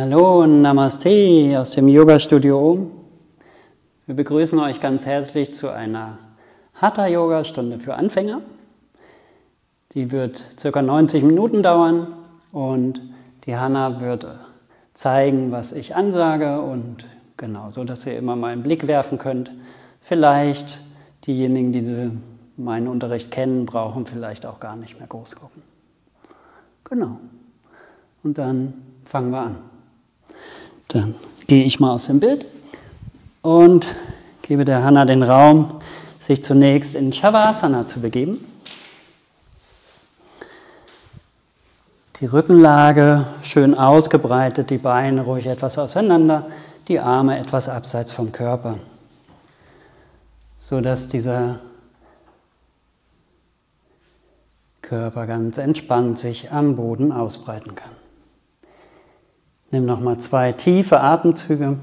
Hallo und Namaste aus dem Yoga-Studio. Wir begrüßen euch ganz herzlich zu einer Hatha-Yoga-Stunde für Anfänger. Die wird ca. 90 Minuten dauern und die Hanna wird zeigen, was ich ansage und genau dass ihr immer mal einen Blick werfen könnt. Vielleicht diejenigen, die meinen Unterricht kennen, brauchen vielleicht auch gar nicht mehr groß gucken. Genau. Und dann fangen wir an. Dann gehe ich mal aus dem Bild und gebe der Hanna den Raum, sich zunächst in Shavasana zu begeben. Die Rückenlage schön ausgebreitet, die Beine ruhig etwas auseinander, die Arme etwas abseits vom Körper, sodass dieser Körper ganz entspannt sich am Boden ausbreiten kann. Nimm nochmal zwei tiefe Atemzüge.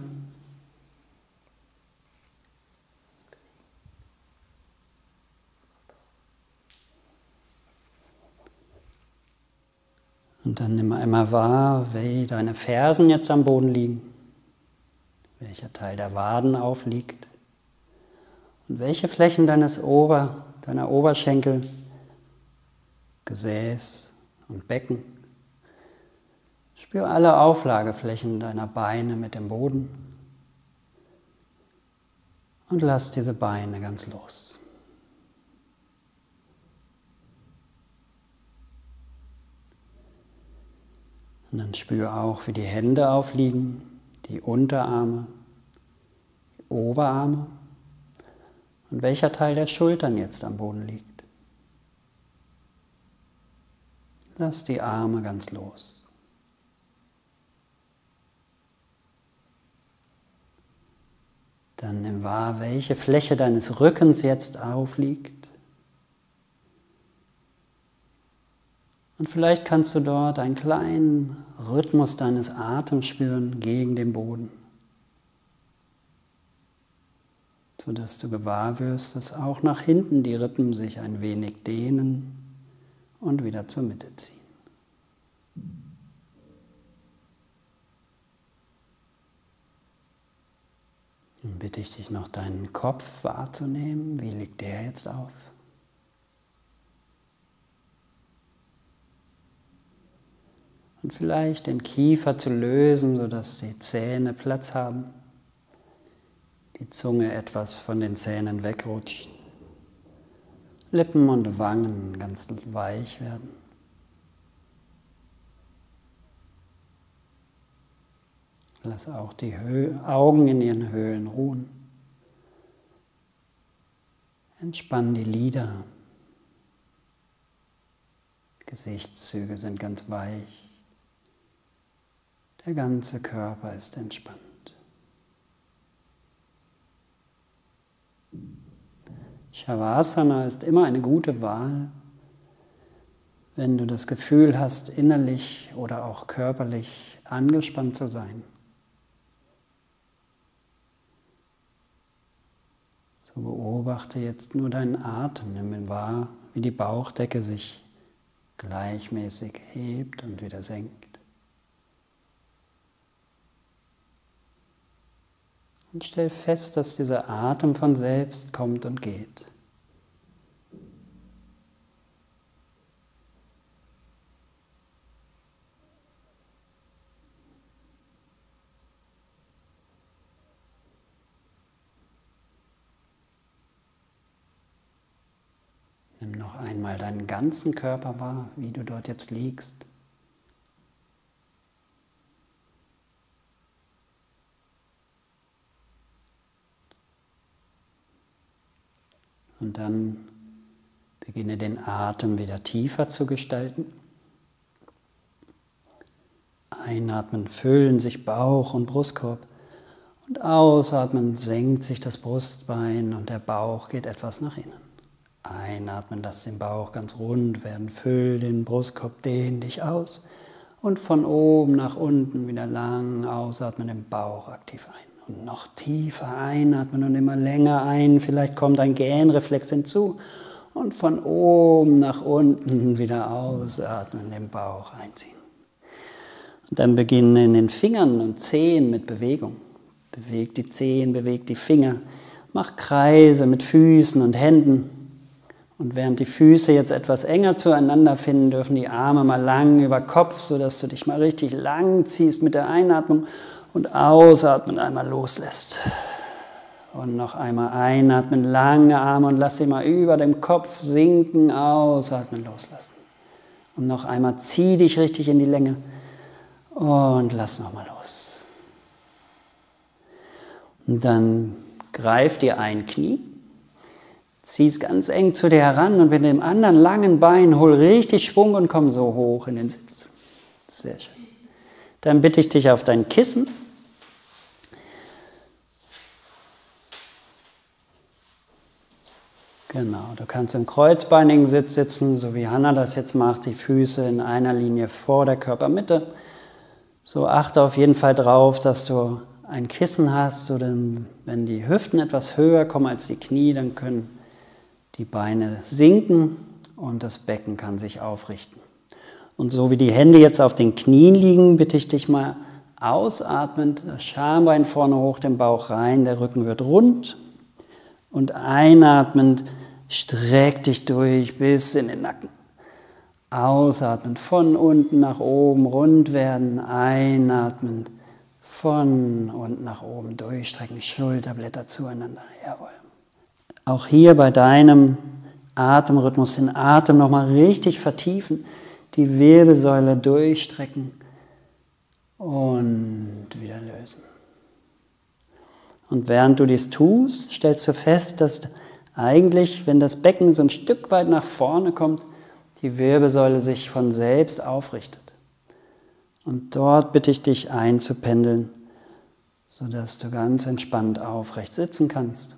Und dann nimm einmal wahr, wie deine Fersen jetzt am Boden liegen, welcher Teil der Waden aufliegt und welche Flächen deines Ober, deiner Oberschenkel, Gesäß und Becken Spür alle Auflageflächen deiner Beine mit dem Boden und lass diese Beine ganz los. Und dann spür auch, wie die Hände aufliegen, die Unterarme, die Oberarme und welcher Teil der Schultern jetzt am Boden liegt. Lass die Arme ganz los. Dann nimm wahr, welche Fläche deines Rückens jetzt aufliegt. Und vielleicht kannst du dort einen kleinen Rhythmus deines Atems spüren gegen den Boden, sodass du gewahr wirst, dass auch nach hinten die Rippen sich ein wenig dehnen und wieder zur Mitte ziehen. Dann bitte ich dich noch deinen Kopf wahrzunehmen. Wie liegt der jetzt auf? Und vielleicht den Kiefer zu lösen, sodass die Zähne Platz haben, die Zunge etwas von den Zähnen wegrutscht, Lippen und Wangen ganz weich werden. Lass auch die Hö Augen in ihren Höhlen ruhen. Entspann die Lider. Gesichtszüge sind ganz weich. Der ganze Körper ist entspannt. Shavasana ist immer eine gute Wahl, wenn du das Gefühl hast, innerlich oder auch körperlich angespannt zu sein. So beobachte jetzt nur deinen Atem, nimm wahr, wie die Bauchdecke sich gleichmäßig hebt und wieder senkt. Und stell fest, dass dieser Atem von selbst kommt und geht. Nimm noch einmal deinen ganzen Körper wahr, wie du dort jetzt liegst. Und dann beginne den Atem wieder tiefer zu gestalten. Einatmen füllen sich Bauch und Brustkorb und ausatmen senkt sich das Brustbein und der Bauch geht etwas nach innen. Einatmen, lass den Bauch ganz rund werden, füll den Brustkorb, dehn dich aus und von oben nach unten wieder lang ausatmen, den Bauch aktiv ein. Und noch tiefer einatmen und immer länger ein, vielleicht kommt ein Gähnreflex hinzu und von oben nach unten wieder ausatmen, den Bauch einziehen. Und dann beginnen in den Fingern und Zehen mit Bewegung. Beweg die Zehen, beweg die Finger. Mach Kreise mit Füßen und Händen. Und während die Füße jetzt etwas enger zueinander finden, dürfen die Arme mal lang über Kopf, sodass du dich mal richtig lang ziehst mit der Einatmung und ausatmen einmal loslässt. Und noch einmal einatmen, lange Arme und lass sie mal über dem Kopf sinken, ausatmen, loslassen. Und noch einmal zieh dich richtig in die Länge und lass nochmal los. Und dann greif dir ein Knie, zieh es ganz eng zu dir heran und mit dem anderen langen Bein hol richtig Schwung und komm so hoch in den Sitz. Sehr schön. Dann bitte ich dich auf dein Kissen Genau, du kannst im kreuzbeinigen Sitz sitzen, so wie Hanna das jetzt macht, die Füße in einer Linie vor der Körpermitte. So achte auf jeden Fall drauf, dass du ein Kissen hast, so denn wenn die Hüften etwas höher kommen als die Knie, dann können die Beine sinken und das Becken kann sich aufrichten. Und so wie die Hände jetzt auf den Knien liegen, bitte ich dich mal ausatmend, das Schambein vorne hoch, den Bauch rein, der Rücken wird rund und einatmend Streck dich durch bis in den Nacken. Ausatmen, von unten nach oben rund werden, einatmen, von unten nach oben durchstrecken, Schulterblätter zueinander. Jawohl. Auch hier bei deinem Atemrhythmus den Atem nochmal richtig vertiefen, die Wirbelsäule durchstrecken und wieder lösen. Und während du dies tust, stellst du fest, dass eigentlich, wenn das Becken so ein Stück weit nach vorne kommt, die Wirbelsäule sich von selbst aufrichtet. Und dort bitte ich dich einzupendeln, sodass du ganz entspannt aufrecht sitzen kannst.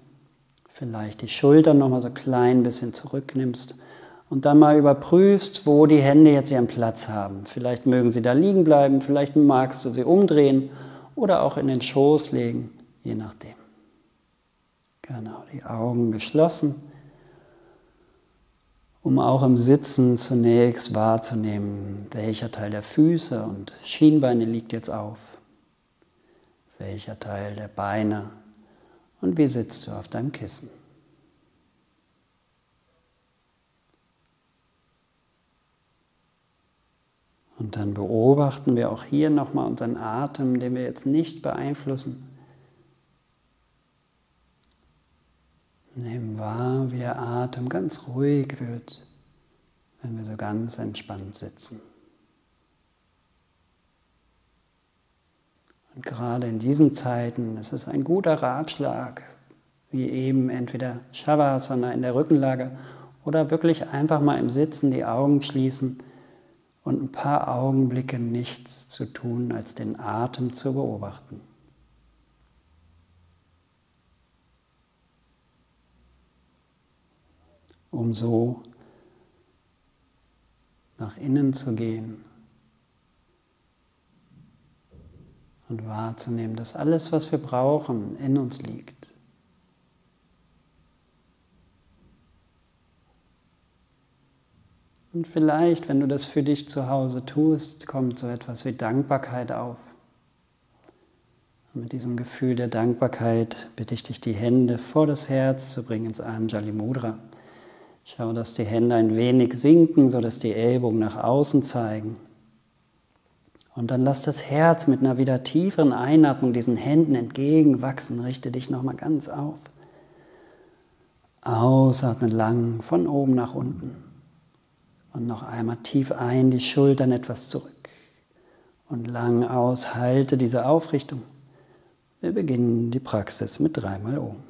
Vielleicht die Schultern nochmal so klein bisschen zurücknimmst und dann mal überprüfst, wo die Hände jetzt ihren Platz haben. Vielleicht mögen sie da liegen bleiben, vielleicht magst du sie umdrehen oder auch in den Schoß legen, je nachdem. Genau, die Augen geschlossen, um auch im Sitzen zunächst wahrzunehmen, welcher Teil der Füße und Schienbeine liegt jetzt auf, welcher Teil der Beine und wie sitzt du auf deinem Kissen. Und dann beobachten wir auch hier nochmal unseren Atem, den wir jetzt nicht beeinflussen. Nehmen wahr, wie der Atem ganz ruhig wird, wenn wir so ganz entspannt sitzen. Und gerade in diesen Zeiten ist es ein guter Ratschlag, wie eben entweder Shavasana in der Rückenlage oder wirklich einfach mal im Sitzen die Augen schließen und ein paar Augenblicke nichts zu tun, als den Atem zu beobachten. um so nach innen zu gehen und wahrzunehmen, dass alles, was wir brauchen, in uns liegt. Und vielleicht, wenn du das für dich zu Hause tust, kommt so etwas wie Dankbarkeit auf. Und mit diesem Gefühl der Dankbarkeit bitte ich dich, die Hände vor das Herz zu bringen ins Anjali Mudra. Schau, dass die Hände ein wenig sinken, sodass die Ellbogen nach außen zeigen. Und dann lass das Herz mit einer wieder tieferen Einatmung diesen Händen entgegenwachsen. Richte dich nochmal ganz auf. Ausatmen lang von oben nach unten. Und noch einmal tief ein, die Schultern etwas zurück. Und lang aus, halte diese Aufrichtung. Wir beginnen die Praxis mit dreimal oben.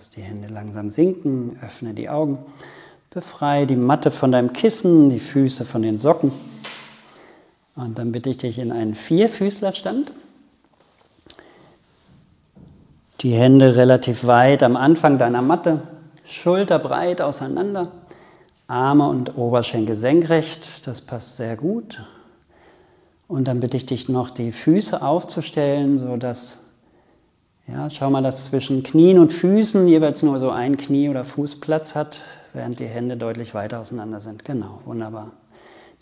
Lass die Hände langsam sinken, öffne die Augen, befreie die Matte von deinem Kissen, die Füße von den Socken Und dann bitte ich dich in einen Vierfüßlerstand. Die Hände relativ weit am Anfang deiner Matte, schulterbreit auseinander, Arme und Oberschenkel senkrecht, das passt sehr gut. Und dann bitte ich dich noch, die Füße aufzustellen, sodass, ja, schau mal, dass zwischen Knien und Füßen jeweils nur so ein Knie oder Fuß Platz hat, während die Hände deutlich weiter auseinander sind. Genau, wunderbar.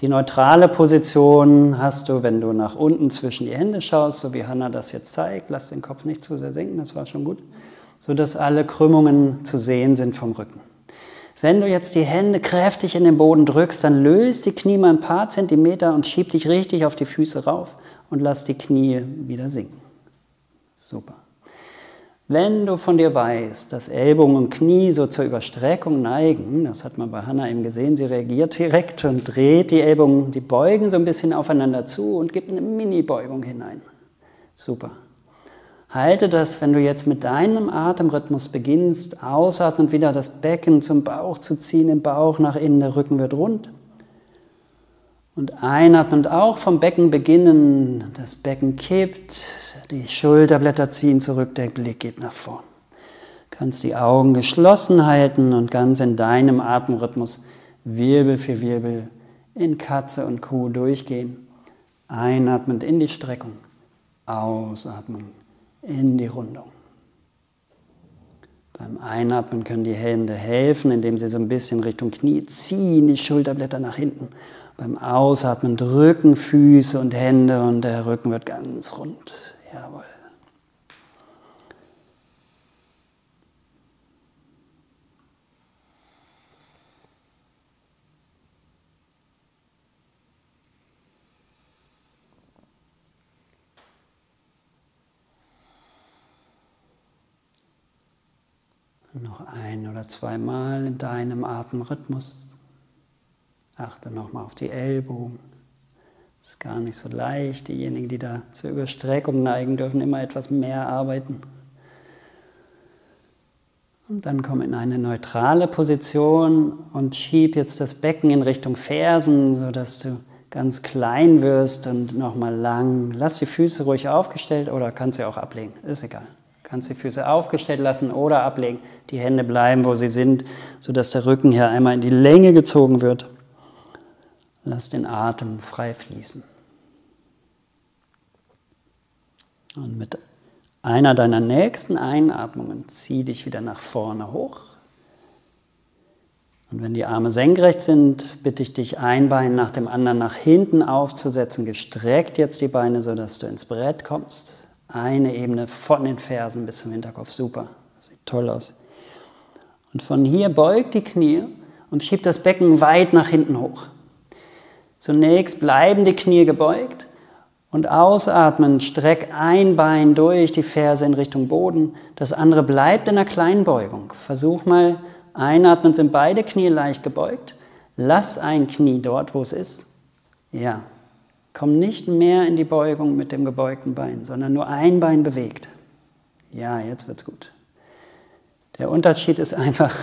Die neutrale Position hast du, wenn du nach unten zwischen die Hände schaust, so wie Hanna das jetzt zeigt. Lass den Kopf nicht zu sehr senken, das war schon gut. Sodass alle Krümmungen zu sehen sind vom Rücken. Wenn du jetzt die Hände kräftig in den Boden drückst, dann löst die Knie mal ein paar Zentimeter und schieb dich richtig auf die Füße rauf und lass die Knie wieder sinken. Super. Wenn du von dir weißt, dass Ellbogen und Knie so zur Überstreckung neigen, das hat man bei Hannah eben gesehen, sie reagiert direkt und dreht die Ellbogen, die beugen so ein bisschen aufeinander zu und gibt eine Mini-Beugung hinein. Super. Halte das, wenn du jetzt mit deinem Atemrhythmus beginnst, ausatmen wieder das Becken zum Bauch zu ziehen, den Bauch nach innen, der Rücken wird rund. Und einatmend auch vom Becken beginnen, das Becken kippt, die Schulterblätter ziehen zurück, der Blick geht nach vorn. Kannst die Augen geschlossen halten und ganz in deinem Atemrhythmus Wirbel für Wirbel in Katze und Kuh durchgehen. Einatmend in die Streckung, ausatmen in die Rundung. Beim Einatmen können die Hände helfen, indem sie so ein bisschen Richtung Knie ziehen, die Schulterblätter nach hinten. Beim Ausatmen drücken Füße und Hände und der Rücken wird ganz rund. Jawohl. Noch ein oder zweimal in deinem Atemrhythmus. Achte nochmal auf die Ellbogen. Ist gar nicht so leicht. Diejenigen, die da zur Überstreckung neigen, dürfen immer etwas mehr arbeiten. Und dann komm in eine neutrale Position und schieb jetzt das Becken in Richtung Fersen, sodass du ganz klein wirst und nochmal lang. Lass die Füße ruhig aufgestellt oder kannst sie auch ablegen. Ist egal. Kannst die Füße aufgestellt lassen oder ablegen. Die Hände bleiben, wo sie sind, sodass der Rücken hier einmal in die Länge gezogen wird. Lass den Atem frei fließen. Und mit einer deiner nächsten Einatmungen zieh dich wieder nach vorne hoch. Und wenn die Arme senkrecht sind, bitte ich dich, ein Bein nach dem anderen nach hinten aufzusetzen. Gestreckt jetzt die Beine, sodass du ins Brett kommst. Eine Ebene von den Fersen bis zum Hinterkopf. Super. Sieht toll aus. Und von hier beugt die Knie und schiebt das Becken weit nach hinten hoch. Zunächst bleiben die Knie gebeugt und ausatmen, streck ein Bein durch die Ferse in Richtung Boden, das andere bleibt in einer kleinen Beugung. Versuch mal, einatmen sind beide Knie leicht gebeugt, lass ein Knie dort, wo es ist. Ja, komm nicht mehr in die Beugung mit dem gebeugten Bein, sondern nur ein Bein bewegt. Ja, jetzt wird's gut. Der Unterschied ist einfach,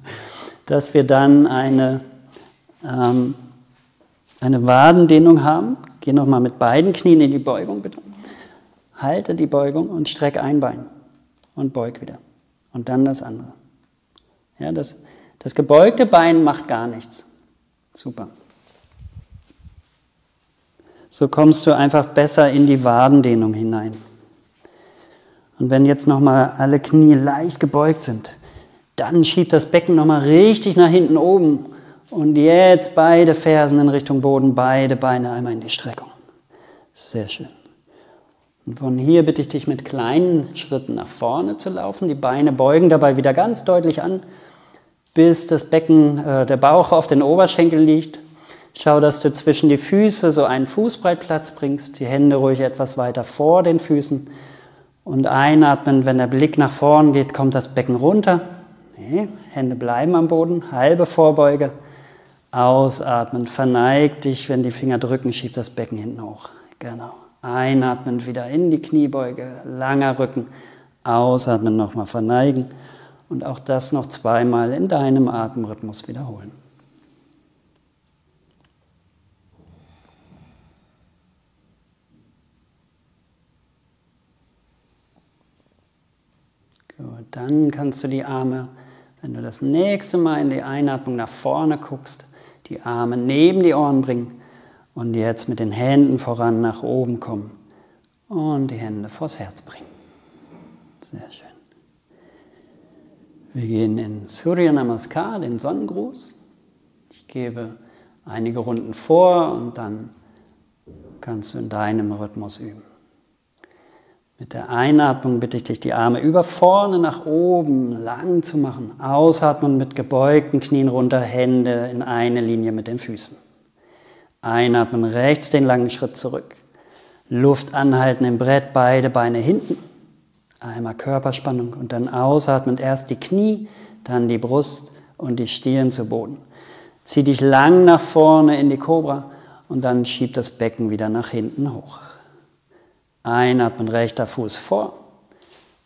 dass wir dann eine ähm, eine Wadendehnung haben. Geh nochmal mit beiden Knien in die Beugung, bitte. Halte die Beugung und streck ein Bein und beug wieder. Und dann das andere. Ja, das, das gebeugte Bein macht gar nichts. Super. So kommst du einfach besser in die Wadendehnung hinein. Und wenn jetzt nochmal alle Knie leicht gebeugt sind, dann schiebt das Becken nochmal richtig nach hinten oben und jetzt beide Fersen in Richtung Boden, beide Beine einmal in die Streckung. Sehr schön. Und von hier bitte ich dich mit kleinen Schritten nach vorne zu laufen. Die Beine beugen dabei wieder ganz deutlich an, bis das Becken, äh, der Bauch auf den Oberschenkeln liegt. Schau, dass du zwischen die Füße so einen Fußbreit Platz bringst, die Hände ruhig etwas weiter vor den Füßen. Und einatmen, wenn der Blick nach vorn geht, kommt das Becken runter. Nee, Hände bleiben am Boden, halbe Vorbeuge. Ausatmen. Verneig dich, wenn die Finger drücken, schieb das Becken hinten hoch. Genau. Einatmen, wieder in die Kniebeuge, langer Rücken. Ausatmen, nochmal verneigen. Und auch das noch zweimal in deinem Atemrhythmus wiederholen. Gut, dann kannst du die Arme, wenn du das nächste Mal in die Einatmung nach vorne guckst, die Arme neben die Ohren bringen und jetzt mit den Händen voran nach oben kommen und die Hände vors Herz bringen. Sehr schön. Wir gehen in Surya Namaskar, den Sonnengruß. Ich gebe einige Runden vor und dann kannst du in deinem Rhythmus üben. Mit der Einatmung bitte ich dich, die Arme über vorne nach oben lang zu machen. Ausatmen mit gebeugten Knien runter, Hände in eine Linie mit den Füßen. Einatmen rechts den langen Schritt zurück. Luft anhalten im Brett, beide Beine hinten. Einmal Körperspannung und dann ausatmen erst die Knie, dann die Brust und die Stirn zu Boden. Zieh dich lang nach vorne in die Kobra und dann schieb das Becken wieder nach hinten hoch. Einatmen, rechter Fuß vor.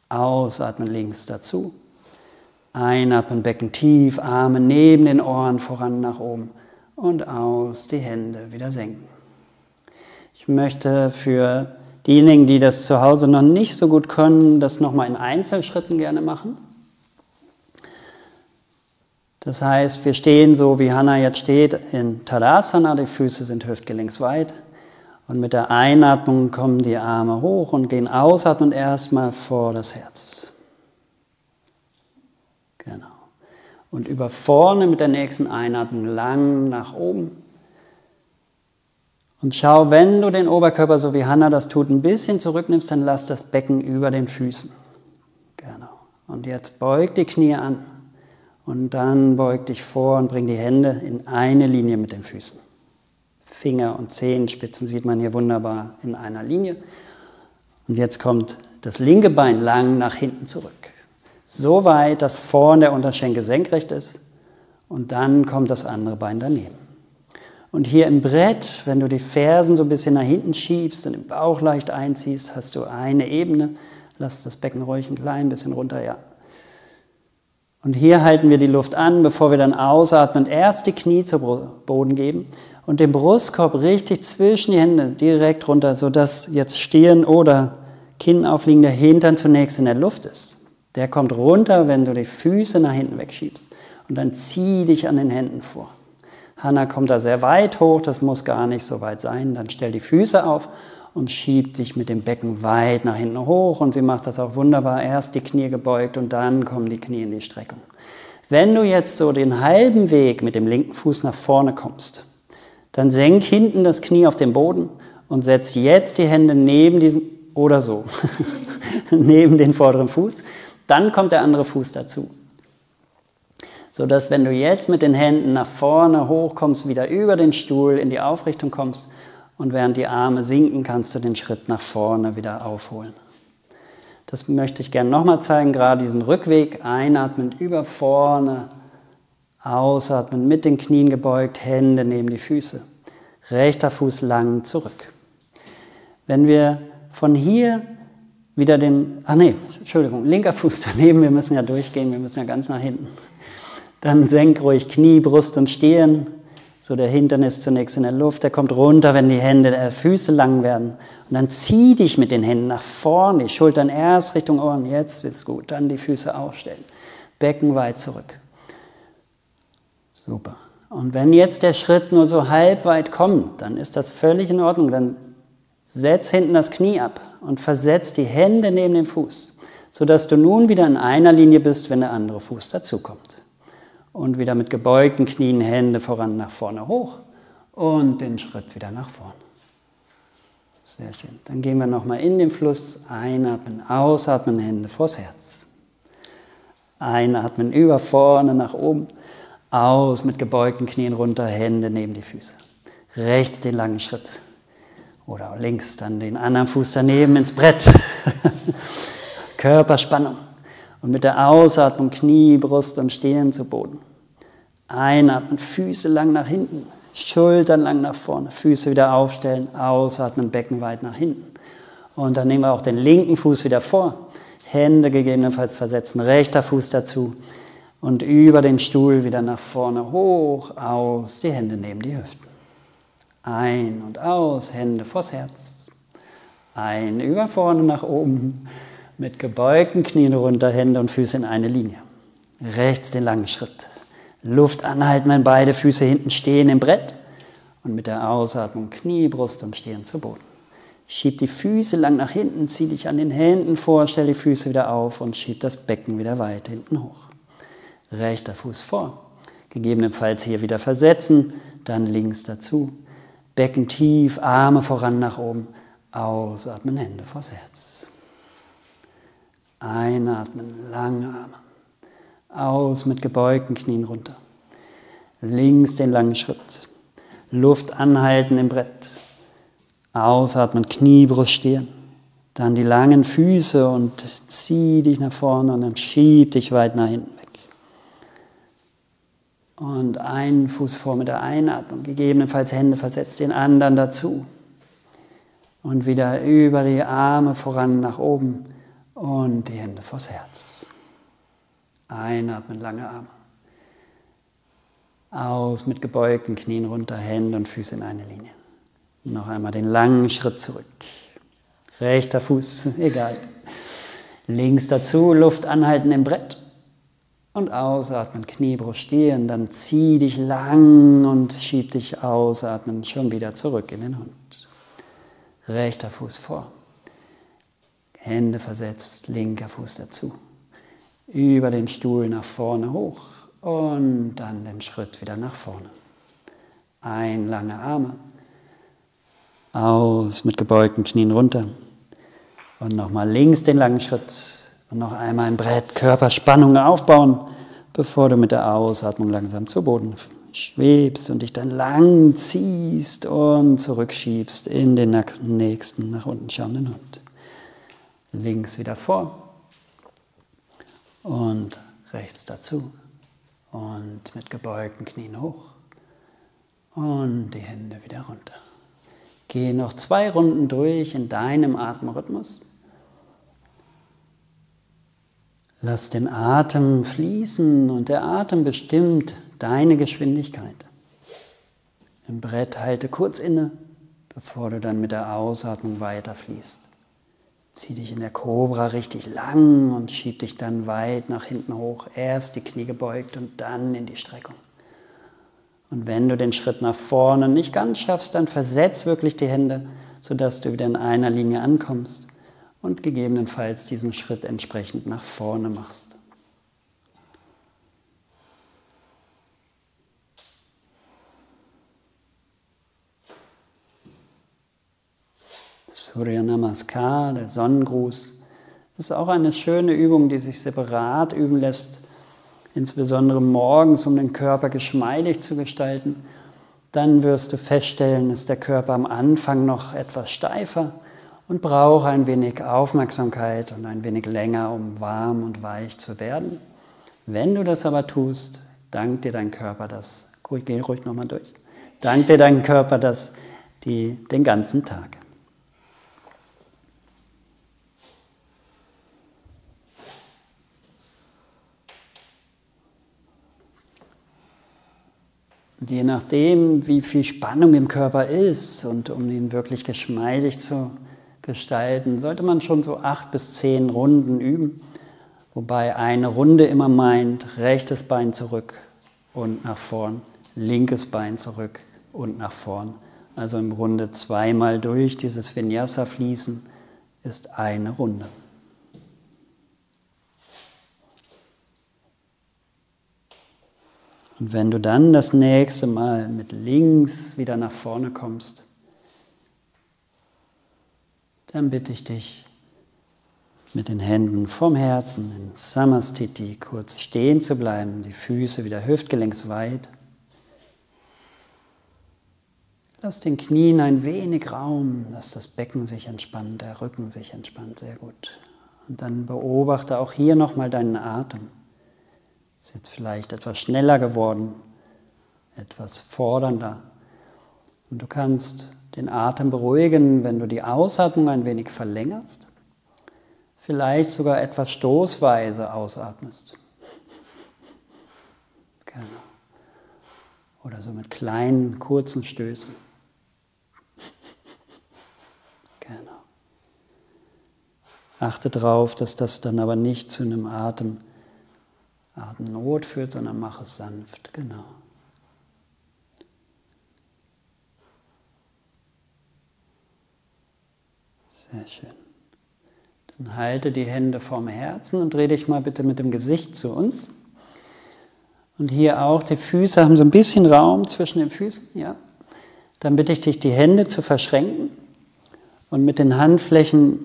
Ausatmen, links dazu. Einatmen, Becken tief, Arme neben den Ohren voran nach oben. Und aus, die Hände wieder senken. Ich möchte für diejenigen, die das zu Hause noch nicht so gut können, das nochmal in Einzelschritten gerne machen. Das heißt, wir stehen so, wie Hanna jetzt steht, in Tadasana, die Füße sind hüftgelenksweit. Und mit der Einatmung kommen die Arme hoch und gehen ausatmen erstmal vor das Herz. Genau. Und über vorne mit der nächsten Einatmung lang nach oben. Und schau, wenn du den Oberkörper, so wie Hanna das tut, ein bisschen zurücknimmst, dann lass das Becken über den Füßen. Genau. Und jetzt beug die Knie an. Und dann beug dich vor und bring die Hände in eine Linie mit den Füßen. Finger und Zehenspitzen sieht man hier wunderbar in einer Linie. Und jetzt kommt das linke Bein lang nach hinten zurück. So weit, dass vorne der Unterschenkel senkrecht ist. Und dann kommt das andere Bein daneben. Und hier im Brett, wenn du die Fersen so ein bisschen nach hinten schiebst und den Bauch leicht einziehst, hast du eine Ebene. Lass das Becken ruhig ein klein bisschen runter, ja. Und hier halten wir die Luft an, bevor wir dann ausatmen, erst die Knie zu Boden geben und den Brustkorb richtig zwischen die Hände direkt runter, sodass jetzt Stirn oder Kinn aufliegender Hintern zunächst in der Luft ist. Der kommt runter, wenn du die Füße nach hinten wegschiebst. Und dann zieh dich an den Händen vor. Hanna kommt da sehr weit hoch, das muss gar nicht so weit sein. Dann stell die Füße auf und schieb dich mit dem Becken weit nach hinten hoch. Und sie macht das auch wunderbar. Erst die Knie gebeugt und dann kommen die Knie in die Streckung. Wenn du jetzt so den halben Weg mit dem linken Fuß nach vorne kommst, dann senk hinten das Knie auf den Boden und setz jetzt die Hände neben diesen oder so, neben den vorderen Fuß. Dann kommt der andere Fuß dazu. So dass wenn du jetzt mit den Händen nach vorne hochkommst, wieder über den Stuhl in die Aufrichtung kommst und während die Arme sinken, kannst du den Schritt nach vorne wieder aufholen. Das möchte ich gerne nochmal zeigen, gerade diesen Rückweg, einatmend über vorne, Ausatmen mit den Knien gebeugt, Hände neben die Füße. Rechter Fuß lang zurück. Wenn wir von hier wieder den, ach nee, Entschuldigung, linker Fuß daneben, wir müssen ja durchgehen, wir müssen ja ganz nach hinten. Dann senk ruhig Knie, Brust und Stirn. So der Hintern ist zunächst in der Luft, der kommt runter, wenn die Hände der Füße lang werden. Und dann zieh dich mit den Händen nach vorne, die Schultern erst Richtung Ohren, jetzt wird's gut. Dann die Füße aufstellen. Becken weit zurück. Super. Und wenn jetzt der Schritt nur so halb weit kommt, dann ist das völlig in Ordnung. Dann setz hinten das Knie ab und versetz die Hände neben den Fuß, sodass du nun wieder in einer Linie bist, wenn der andere Fuß dazukommt. Und wieder mit gebeugten Knien Hände voran nach vorne hoch und den Schritt wieder nach vorn. Sehr schön. Dann gehen wir nochmal in den Fluss. Einatmen, ausatmen, Hände vors Herz. Einatmen über vorne nach oben. Aus mit gebeugten Knien runter, Hände neben die Füße. Rechts den langen Schritt. Oder links dann den anderen Fuß daneben ins Brett. Körperspannung. Und mit der Ausatmung Knie, Brust und Stirn zu Boden. Einatmen, Füße lang nach hinten, Schultern lang nach vorne, Füße wieder aufstellen, ausatmen, Becken weit nach hinten. Und dann nehmen wir auch den linken Fuß wieder vor, Hände gegebenenfalls versetzen, rechter Fuß dazu, und über den Stuhl wieder nach vorne hoch, aus, die Hände neben die Hüften. Ein und aus, Hände vors Herz. Ein über vorne nach oben, Mit gebeugten Knien runter, Hände und Füße in eine Linie. Rechts den langen Schritt. Luft anhalten, wenn beide Füße hinten stehen im Brett. Und mit der Ausatmung Knie, Brust und Stirn zu Boden. Schieb die Füße lang nach hinten, zieh dich an den Händen vor, stell die Füße wieder auf und schieb das Becken wieder weit hinten hoch. Rechter Fuß vor. Gegebenenfalls hier wieder versetzen, dann links dazu. Becken tief, Arme voran nach oben. Ausatmen, Hände vors Herz. Einatmen, lange Arme. Aus mit gebeugten Knien runter. Links den langen Schritt. Luft anhalten im Brett. Ausatmen, Knie, Brust, Stirn. Dann die langen Füße und zieh dich nach vorne und dann schieb dich weit nach hinten weg. Und einen Fuß vor mit der Einatmung, gegebenenfalls Hände versetzt, den anderen dazu. Und wieder über die Arme voran nach oben und die Hände vors Herz. Einatmen, lange Arme. Aus mit gebeugten Knien runter, Hände und Füße in eine Linie. Noch einmal den langen Schritt zurück. Rechter Fuß, egal. Links dazu, Luft anhalten im Brett. Und ausatmen, Kniebrust stehen. Dann zieh dich lang und schieb dich ausatmen, schon wieder zurück in den Hund. Rechter Fuß vor. Hände versetzt, linker Fuß dazu. Über den Stuhl nach vorne hoch und dann den Schritt wieder nach vorne. Ein lange Arme. Aus mit gebeugten Knien runter. Und nochmal links den langen Schritt. Und noch einmal im Brett Körperspannung aufbauen, bevor du mit der Ausatmung langsam zu Boden schwebst und dich dann lang ziehst und zurückschiebst in den nächsten nach unten schauenden Hund. Links wieder vor und rechts dazu und mit gebeugten Knien hoch und die Hände wieder runter. Gehe noch zwei Runden durch in deinem Atemrhythmus. Lass den Atem fließen und der Atem bestimmt deine Geschwindigkeit. Im Brett halte kurz inne, bevor du dann mit der Ausatmung weiterfließt. Zieh dich in der Cobra richtig lang und schieb dich dann weit nach hinten hoch. Erst die Knie gebeugt und dann in die Streckung. Und wenn du den Schritt nach vorne nicht ganz schaffst, dann versetz wirklich die Hände, sodass du wieder in einer Linie ankommst und gegebenenfalls diesen Schritt entsprechend nach vorne machst. Surya Namaskar, der Sonnengruß, ist auch eine schöne Übung, die sich separat üben lässt insbesondere morgens, um den Körper geschmeidig zu gestalten, dann wirst du feststellen, ist der Körper am Anfang noch etwas steifer und braucht ein wenig Aufmerksamkeit und ein wenig länger, um warm und weich zu werden. Wenn du das aber tust, dankt dir dein Körper das. Geh ruhig nochmal durch. Dankt dir dein Körper das die, den ganzen Tag. Und je nachdem, wie viel Spannung im Körper ist und um ihn wirklich geschmeidig zu gestalten, sollte man schon so acht bis zehn Runden üben. Wobei eine Runde immer meint, rechtes Bein zurück und nach vorn, linkes Bein zurück und nach vorn. Also im Runde zweimal durch dieses Vinyasa fließen ist eine Runde. Und wenn du dann das nächste Mal mit links wieder nach vorne kommst, dann bitte ich dich, mit den Händen vom Herzen in Samastiti kurz stehen zu bleiben, die Füße wieder hüftgelenksweit. Lass den Knien ein wenig Raum, dass das Becken sich entspannt, der Rücken sich entspannt, sehr gut. Und dann beobachte auch hier nochmal deinen Atem. Ist jetzt vielleicht etwas schneller geworden, etwas fordernder. Und du kannst den Atem beruhigen, wenn du die Ausatmung ein wenig verlängerst, vielleicht sogar etwas stoßweise ausatmest. Genau. Oder so mit kleinen, kurzen Stößen. Genau. Achte darauf, dass das dann aber nicht zu einem Atem, Atemnot führt, sondern mach es sanft, genau. Sehr schön. Dann halte die Hände vorm Herzen und dreh dich mal bitte mit dem Gesicht zu uns. Und hier auch, die Füße haben so ein bisschen Raum zwischen den Füßen, ja. Dann bitte ich dich, die Hände zu verschränken und mit den Handflächen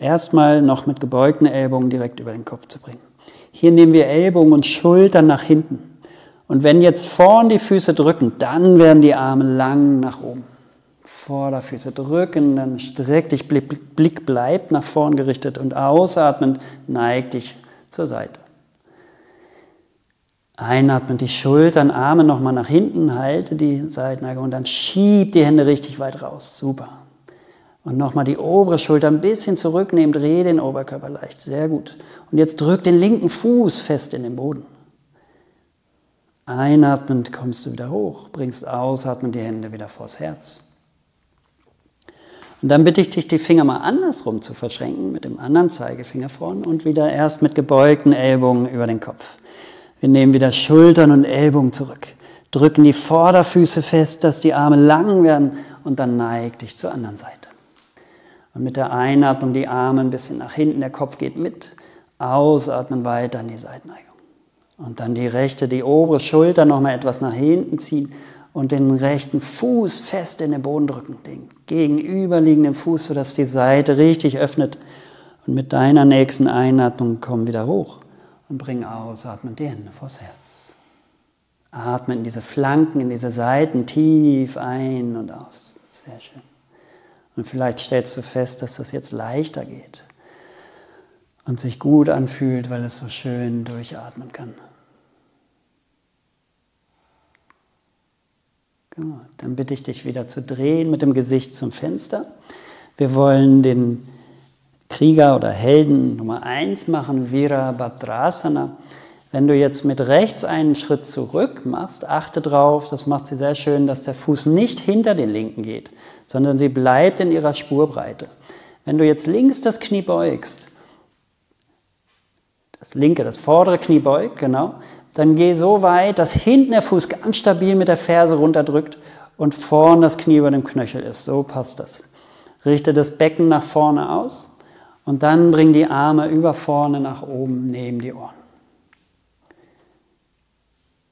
erstmal noch mit gebeugten Ellbogen direkt über den Kopf zu bringen. Hier nehmen wir Ellbogen und Schultern nach hinten. Und wenn jetzt vorn die Füße drücken, dann werden die Arme lang nach oben. Vorderfüße drücken, dann streck dich, Blick bleibt nach vorn gerichtet und ausatmend neig dich zur Seite. Einatmen, die Schultern, Arme nochmal nach hinten, halte die Seitenneigung und dann schieb die Hände richtig weit raus. Super. Und nochmal die obere Schulter ein bisschen zurücknehmen, dreh den Oberkörper leicht. Sehr gut. Und jetzt drück den linken Fuß fest in den Boden. Einatmend kommst du wieder hoch, bringst ausatmend die Hände wieder vors Herz. Und dann bitte ich dich, die Finger mal andersrum zu verschränken, mit dem anderen Zeigefinger vorn und wieder erst mit gebeugten Ellbogen über den Kopf. Wir nehmen wieder Schultern und Ellbogen zurück, drücken die Vorderfüße fest, dass die Arme lang werden und dann neig dich zur anderen Seite. Und mit der Einatmung die Arme ein bisschen nach hinten, der Kopf geht mit, ausatmen weiter in die Seitneigung. Und dann die rechte, die obere Schulter nochmal etwas nach hinten ziehen und den rechten Fuß fest in den Boden drücken, den gegenüberliegenden Fuß, sodass die Seite richtig öffnet. Und mit deiner nächsten Einatmung komm wieder hoch und bring aus, atmen die Hände vors Herz. Atme in diese Flanken, in diese Seiten tief ein und aus. Sehr schön. Und vielleicht stellst du fest, dass das jetzt leichter geht und sich gut anfühlt, weil es so schön durchatmen kann. Gut, dann bitte ich dich wieder zu drehen mit dem Gesicht zum Fenster. Wir wollen den Krieger oder Helden Nummer 1 machen, Virabhadrasana. Wenn du jetzt mit rechts einen Schritt zurück machst, achte darauf, das macht sie sehr schön, dass der Fuß nicht hinter den linken geht, sondern sie bleibt in ihrer Spurbreite. Wenn du jetzt links das Knie beugst, das linke, das vordere Knie beugt, genau, dann geh so weit, dass hinten der Fuß ganz stabil mit der Ferse runterdrückt und vorne das Knie über dem Knöchel ist. So passt das. Richte das Becken nach vorne aus und dann bring die Arme über vorne nach oben neben die Ohren.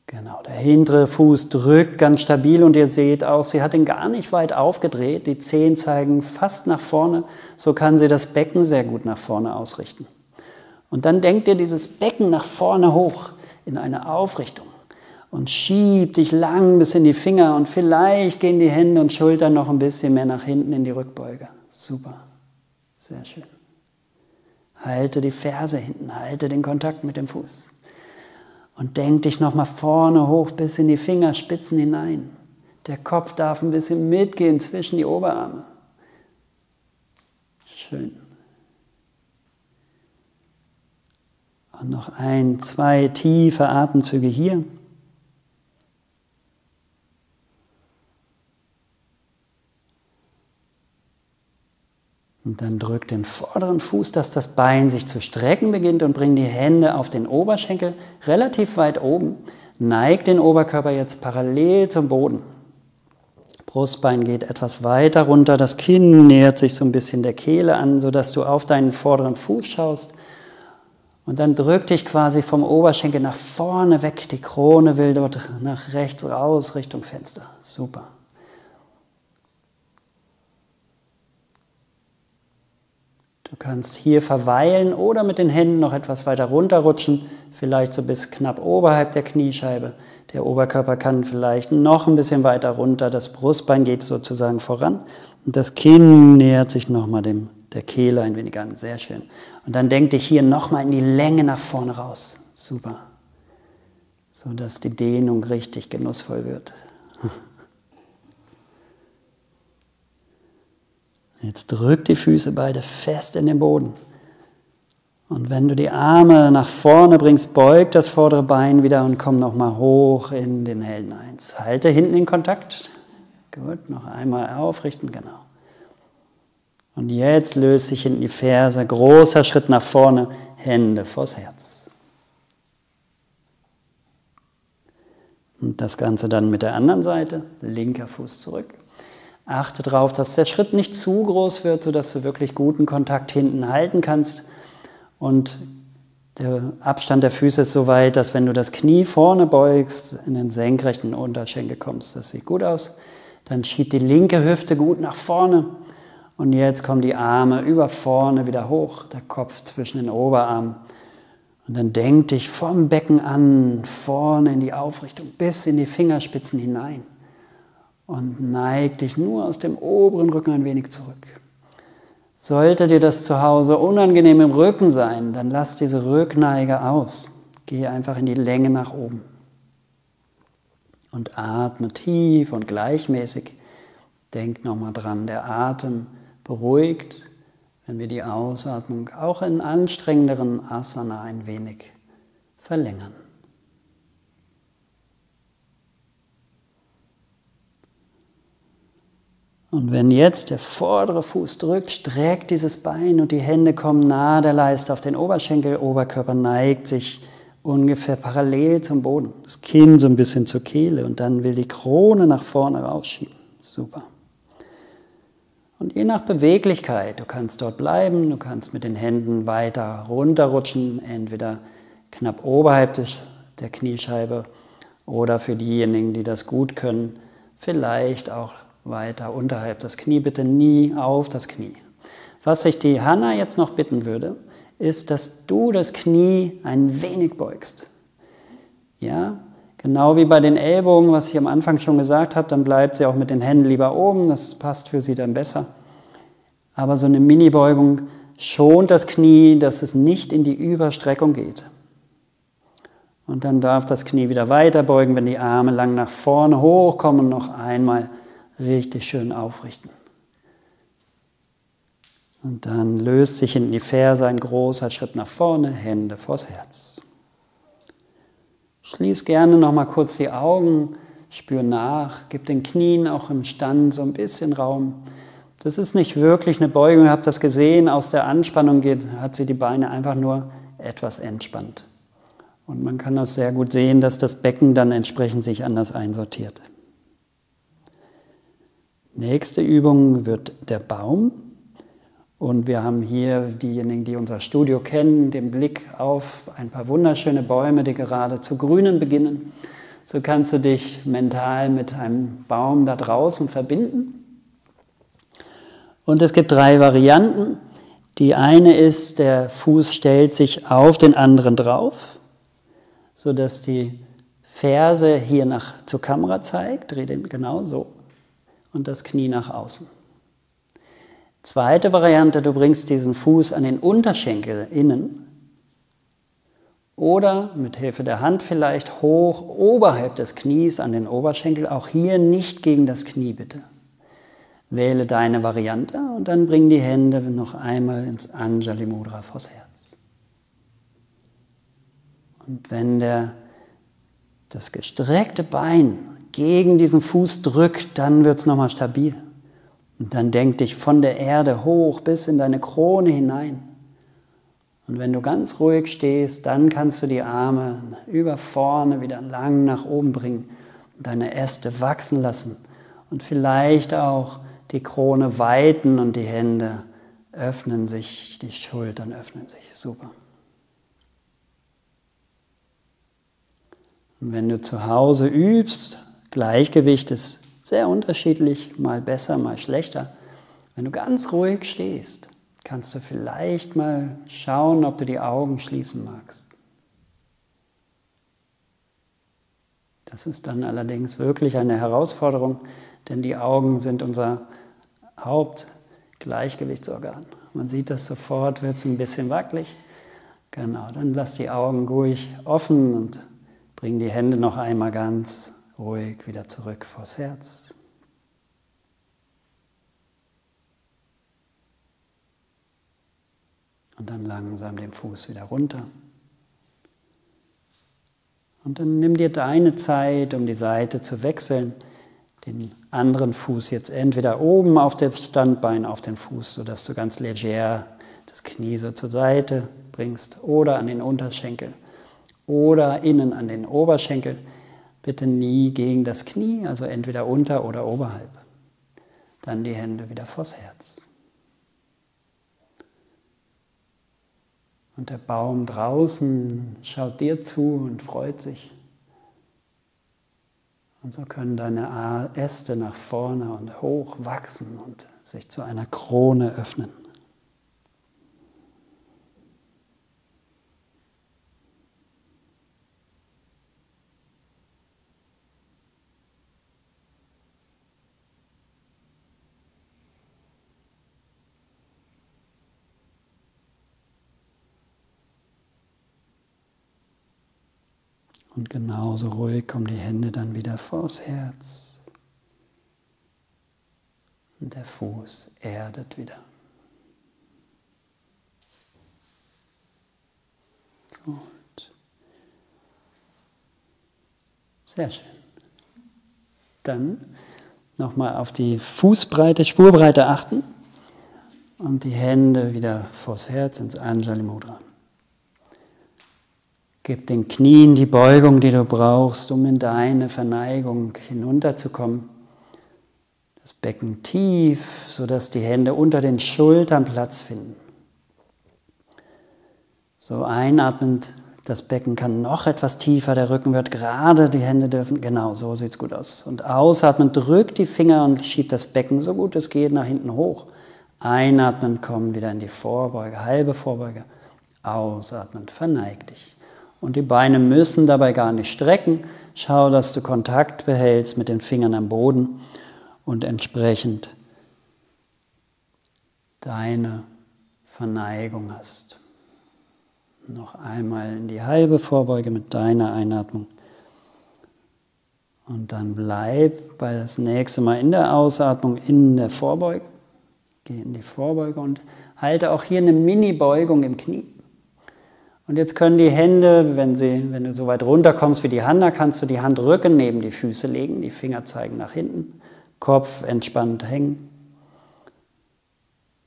Genau, der hintere Fuß drückt ganz stabil und ihr seht auch, sie hat ihn gar nicht weit aufgedreht. Die Zehen zeigen fast nach vorne. So kann sie das Becken sehr gut nach vorne ausrichten. Und dann denkt ihr dieses Becken nach vorne hoch in eine Aufrichtung und schiebt dich lang bis in die Finger und vielleicht gehen die Hände und Schultern noch ein bisschen mehr nach hinten in die Rückbeuge. Super, sehr schön. Halte die Ferse hinten, halte den Kontakt mit dem Fuß. Und denk dich nochmal vorne hoch bis in die Fingerspitzen hinein. Der Kopf darf ein bisschen mitgehen zwischen die Oberarme. Schön. Und noch ein, zwei tiefe Atemzüge hier. Und dann drück den vorderen Fuß, dass das Bein sich zu strecken beginnt und bring die Hände auf den Oberschenkel relativ weit oben. Neig den Oberkörper jetzt parallel zum Boden. Brustbein geht etwas weiter runter, das Kinn nähert sich so ein bisschen der Kehle an, sodass du auf deinen vorderen Fuß schaust. Und dann drück dich quasi vom Oberschenkel nach vorne weg. Die Krone will dort nach rechts raus Richtung Fenster. Super. Du kannst hier verweilen oder mit den Händen noch etwas weiter runterrutschen, vielleicht so bis knapp oberhalb der Kniescheibe. Der Oberkörper kann vielleicht noch ein bisschen weiter runter, das Brustbein geht sozusagen voran und das Kinn nähert sich nochmal dem, der Kehle ein wenig an. Sehr schön. Und dann denk dich hier nochmal in die Länge nach vorne raus. Super. So dass die Dehnung richtig genussvoll wird. Jetzt drück die Füße beide fest in den Boden. Und wenn du die Arme nach vorne bringst, beug das vordere Bein wieder und komm nochmal hoch in den Helden 1. Halte hinten den Kontakt. Gut, noch einmal aufrichten, genau. Und jetzt löst sich hinten die Ferse, großer Schritt nach vorne, Hände vors Herz. Und das Ganze dann mit der anderen Seite, linker Fuß zurück. Achte darauf, dass der Schritt nicht zu groß wird, sodass du wirklich guten Kontakt hinten halten kannst. Und der Abstand der Füße ist so weit, dass wenn du das Knie vorne beugst, in den senkrechten Unterschenkel kommst. Das sieht gut aus. Dann schieb die linke Hüfte gut nach vorne. Und jetzt kommen die Arme über vorne wieder hoch, der Kopf zwischen den Oberarmen. Und dann denk dich vom Becken an, vorne in die Aufrichtung, bis in die Fingerspitzen hinein. Und neig dich nur aus dem oberen Rücken ein wenig zurück. Sollte dir das zu Hause unangenehm im Rücken sein, dann lass diese Rückneige aus. Geh einfach in die Länge nach oben. Und atme tief und gleichmäßig. Denk nochmal dran, der Atem beruhigt, wenn wir die Ausatmung auch in anstrengenderen Asana ein wenig verlängern. Und wenn jetzt der vordere Fuß drückt, streckt dieses Bein und die Hände kommen nahe der Leiste auf den Oberschenkel, Oberkörper neigt sich ungefähr parallel zum Boden. Das Kinn so ein bisschen zur Kehle und dann will die Krone nach vorne rausschieben. Super. Und je nach Beweglichkeit, du kannst dort bleiben, du kannst mit den Händen weiter runterrutschen, entweder knapp oberhalb der Kniescheibe oder für diejenigen, die das gut können, vielleicht auch weiter unterhalb das Knie, bitte nie auf das Knie. Was ich die Hanna jetzt noch bitten würde, ist, dass du das Knie ein wenig beugst. Ja, Genau wie bei den Ellbogen, was ich am Anfang schon gesagt habe, dann bleibt sie auch mit den Händen lieber oben, das passt für sie dann besser. Aber so eine Mini-Beugung schont das Knie, dass es nicht in die Überstreckung geht. Und dann darf das Knie wieder weiter beugen, wenn die Arme lang nach vorne hochkommen und noch einmal richtig schön aufrichten. Und dann löst sich hinten die Ferse, ein großer Schritt nach vorne, Hände vors Herz. Schließ gerne noch mal kurz die Augen, spür nach, gib den Knien auch im Stand so ein bisschen Raum. Das ist nicht wirklich eine Beugung, ihr habt das gesehen, aus der Anspannung geht, hat sie die Beine einfach nur etwas entspannt. Und man kann das sehr gut sehen, dass das Becken dann entsprechend sich anders einsortiert. Nächste Übung wird der Baum. Und wir haben hier diejenigen, die unser Studio kennen, den Blick auf ein paar wunderschöne Bäume, die gerade zu grünen beginnen. So kannst du dich mental mit einem Baum da draußen verbinden. Und es gibt drei Varianten. Die eine ist, der Fuß stellt sich auf den anderen drauf, sodass die Ferse hier nach zur Kamera zeigt. Dreh den genau so. Und das Knie nach außen. Zweite Variante, du bringst diesen Fuß an den Unterschenkel innen oder mit Hilfe der Hand vielleicht hoch oberhalb des Knies an den Oberschenkel, auch hier nicht gegen das Knie bitte. Wähle deine Variante und dann bring die Hände noch einmal ins Anjali Mudra vors Herz. Und wenn der, das gestreckte Bein gegen diesen Fuß drückt, dann wird es nochmal stabil. Und dann denk dich von der Erde hoch bis in deine Krone hinein. Und wenn du ganz ruhig stehst, dann kannst du die Arme über vorne wieder lang nach oben bringen deine Äste wachsen lassen und vielleicht auch die Krone weiten und die Hände öffnen sich, die Schultern öffnen sich. Super. Und wenn du zu Hause übst, Gleichgewicht ist sehr unterschiedlich, mal besser, mal schlechter. Wenn du ganz ruhig stehst, kannst du vielleicht mal schauen, ob du die Augen schließen magst. Das ist dann allerdings wirklich eine Herausforderung, denn die Augen sind unser Hauptgleichgewichtsorgan. Man sieht das sofort, wird es ein bisschen wackelig. Genau, dann lass die Augen ruhig offen und bring die Hände noch einmal ganz ruhig wieder zurück vors Herz. Und dann langsam den Fuß wieder runter. Und dann nimm dir deine Zeit, um die Seite zu wechseln. den anderen Fuß jetzt entweder oben auf dem Standbein auf den Fuß, sodass du ganz leger das Knie so zur Seite bringst oder an den Unterschenkel oder innen an den Oberschenkel. Bitte nie gegen das Knie, also entweder unter oder oberhalb. Dann die Hände wieder vors Herz. Und der Baum draußen schaut dir zu und freut sich. Und so können deine Äste nach vorne und hoch wachsen und sich zu einer Krone öffnen. Und genauso ruhig kommen die Hände dann wieder vors Herz. Und der Fuß erdet wieder. Gut. Sehr schön. Dann nochmal auf die Fußbreite, Spurbreite achten und die Hände wieder vors Herz ins Anjali Mudra. Gib den Knien die Beugung, die du brauchst, um in deine Verneigung hinunterzukommen. Das Becken tief, sodass die Hände unter den Schultern Platz finden. So einatmend, das Becken kann noch etwas tiefer, der Rücken wird gerade, die Hände dürfen, genau, so sieht es gut aus. Und ausatmend, drückt die Finger und schiebt das Becken so gut es geht nach hinten hoch. Einatmen, kommen wieder in die Vorbeuge, halbe Vorbeuge. Ausatmend, verneig dich. Und die Beine müssen dabei gar nicht strecken. Schau, dass du Kontakt behältst mit den Fingern am Boden und entsprechend deine Verneigung hast. Noch einmal in die halbe Vorbeuge mit deiner Einatmung. Und dann bleib bei das nächste Mal in der Ausatmung in der Vorbeuge. Geh in die Vorbeuge und halte auch hier eine Mini-Beugung im Knie. Und jetzt können die Hände, wenn, sie, wenn du so weit runterkommst wie die Hand, kannst du die Handrücken neben die Füße legen, die Finger zeigen nach hinten, Kopf entspannt hängen.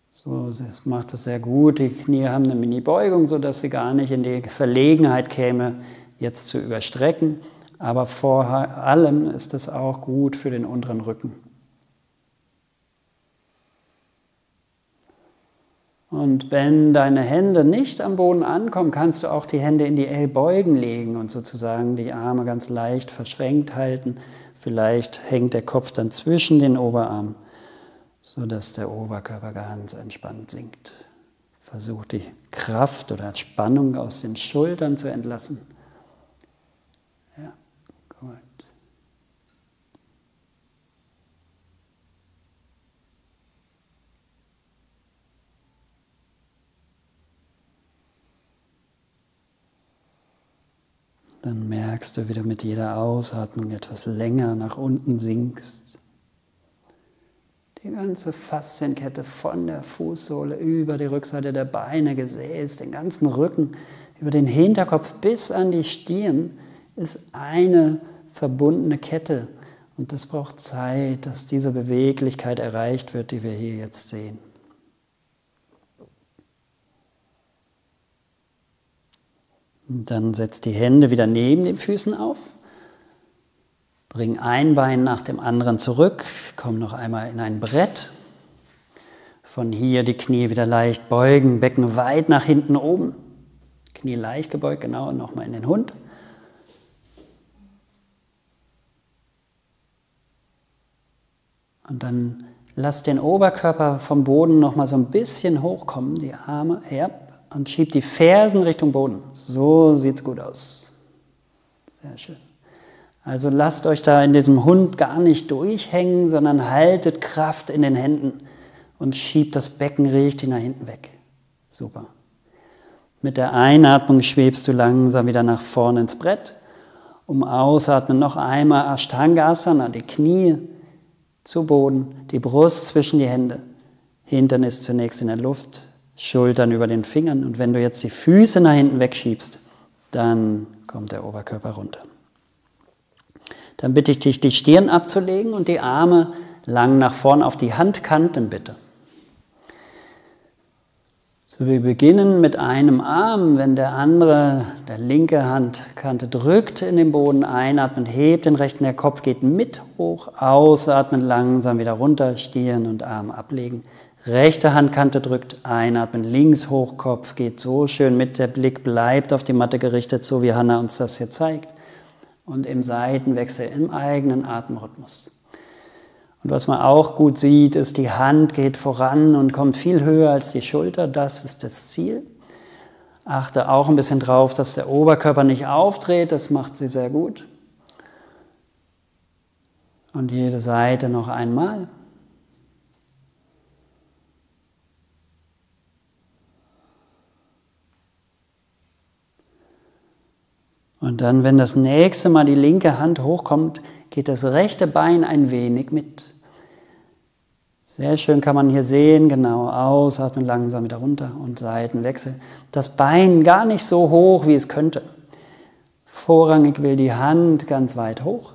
So, das macht das sehr gut. Die Knie haben eine Mini-Beugung, sodass sie gar nicht in die Verlegenheit käme, jetzt zu überstrecken. Aber vor allem ist es auch gut für den unteren Rücken. Und wenn deine Hände nicht am Boden ankommen, kannst du auch die Hände in die Ellbeugen legen und sozusagen die Arme ganz leicht verschränkt halten. Vielleicht hängt der Kopf dann zwischen den Oberarmen, sodass der Oberkörper ganz entspannt sinkt. Versuch die Kraft oder Spannung aus den Schultern zu entlassen. Dann merkst du, wie du mit jeder Ausatmung etwas länger nach unten sinkst. Die ganze Faszienkette von der Fußsohle über die Rückseite der Beine, Gesäß, den ganzen Rücken, über den Hinterkopf bis an die Stirn ist eine verbundene Kette. Und das braucht Zeit, dass diese Beweglichkeit erreicht wird, die wir hier jetzt sehen. Dann setz die Hände wieder neben den Füßen auf. Bring ein Bein nach dem anderen zurück. Komm noch einmal in ein Brett. Von hier die Knie wieder leicht beugen, Becken weit nach hinten oben. Knie leicht gebeugt, genau, nochmal in den Hund. Und dann lass den Oberkörper vom Boden nochmal so ein bisschen hochkommen, die Arme, ja, und schiebt die Fersen Richtung Boden. So sieht es gut aus. Sehr schön. Also lasst euch da in diesem Hund gar nicht durchhängen, sondern haltet Kraft in den Händen und schiebt das Becken richtig nach hinten weg. Super. Mit der Einatmung schwebst du langsam wieder nach vorne ins Brett. Um Ausatmen noch einmal Ashtangasana, die Knie zu Boden, die Brust zwischen die Hände. Hintern ist zunächst in der Luft, Schultern über den Fingern. Und wenn du jetzt die Füße nach hinten wegschiebst, dann kommt der Oberkörper runter. Dann bitte ich dich, die Stirn abzulegen und die Arme lang nach vorn auf die Handkanten bitte. So, wir beginnen mit einem Arm, wenn der andere, der linke Handkante drückt in den Boden, einatmen, hebt den rechten, der Kopf geht mit hoch, ausatmen, langsam wieder runter, Stirn und Arm ablegen. Rechte Handkante drückt, einatmen, links hoch, Kopf geht so schön mit, der Blick bleibt auf die Matte gerichtet, so wie Hanna uns das hier zeigt. Und im Seitenwechsel im eigenen Atemrhythmus. Und was man auch gut sieht, ist, die Hand geht voran und kommt viel höher als die Schulter. Das ist das Ziel. Achte auch ein bisschen drauf, dass der Oberkörper nicht aufdreht. Das macht sie sehr gut. Und jede Seite noch einmal. Und dann, wenn das nächste Mal die linke Hand hochkommt, geht das rechte Bein ein wenig mit. Sehr schön kann man hier sehen, genau, ausatmen langsam wieder runter und Seitenwechsel. Das Bein gar nicht so hoch, wie es könnte. Vorrangig will die Hand ganz weit hoch.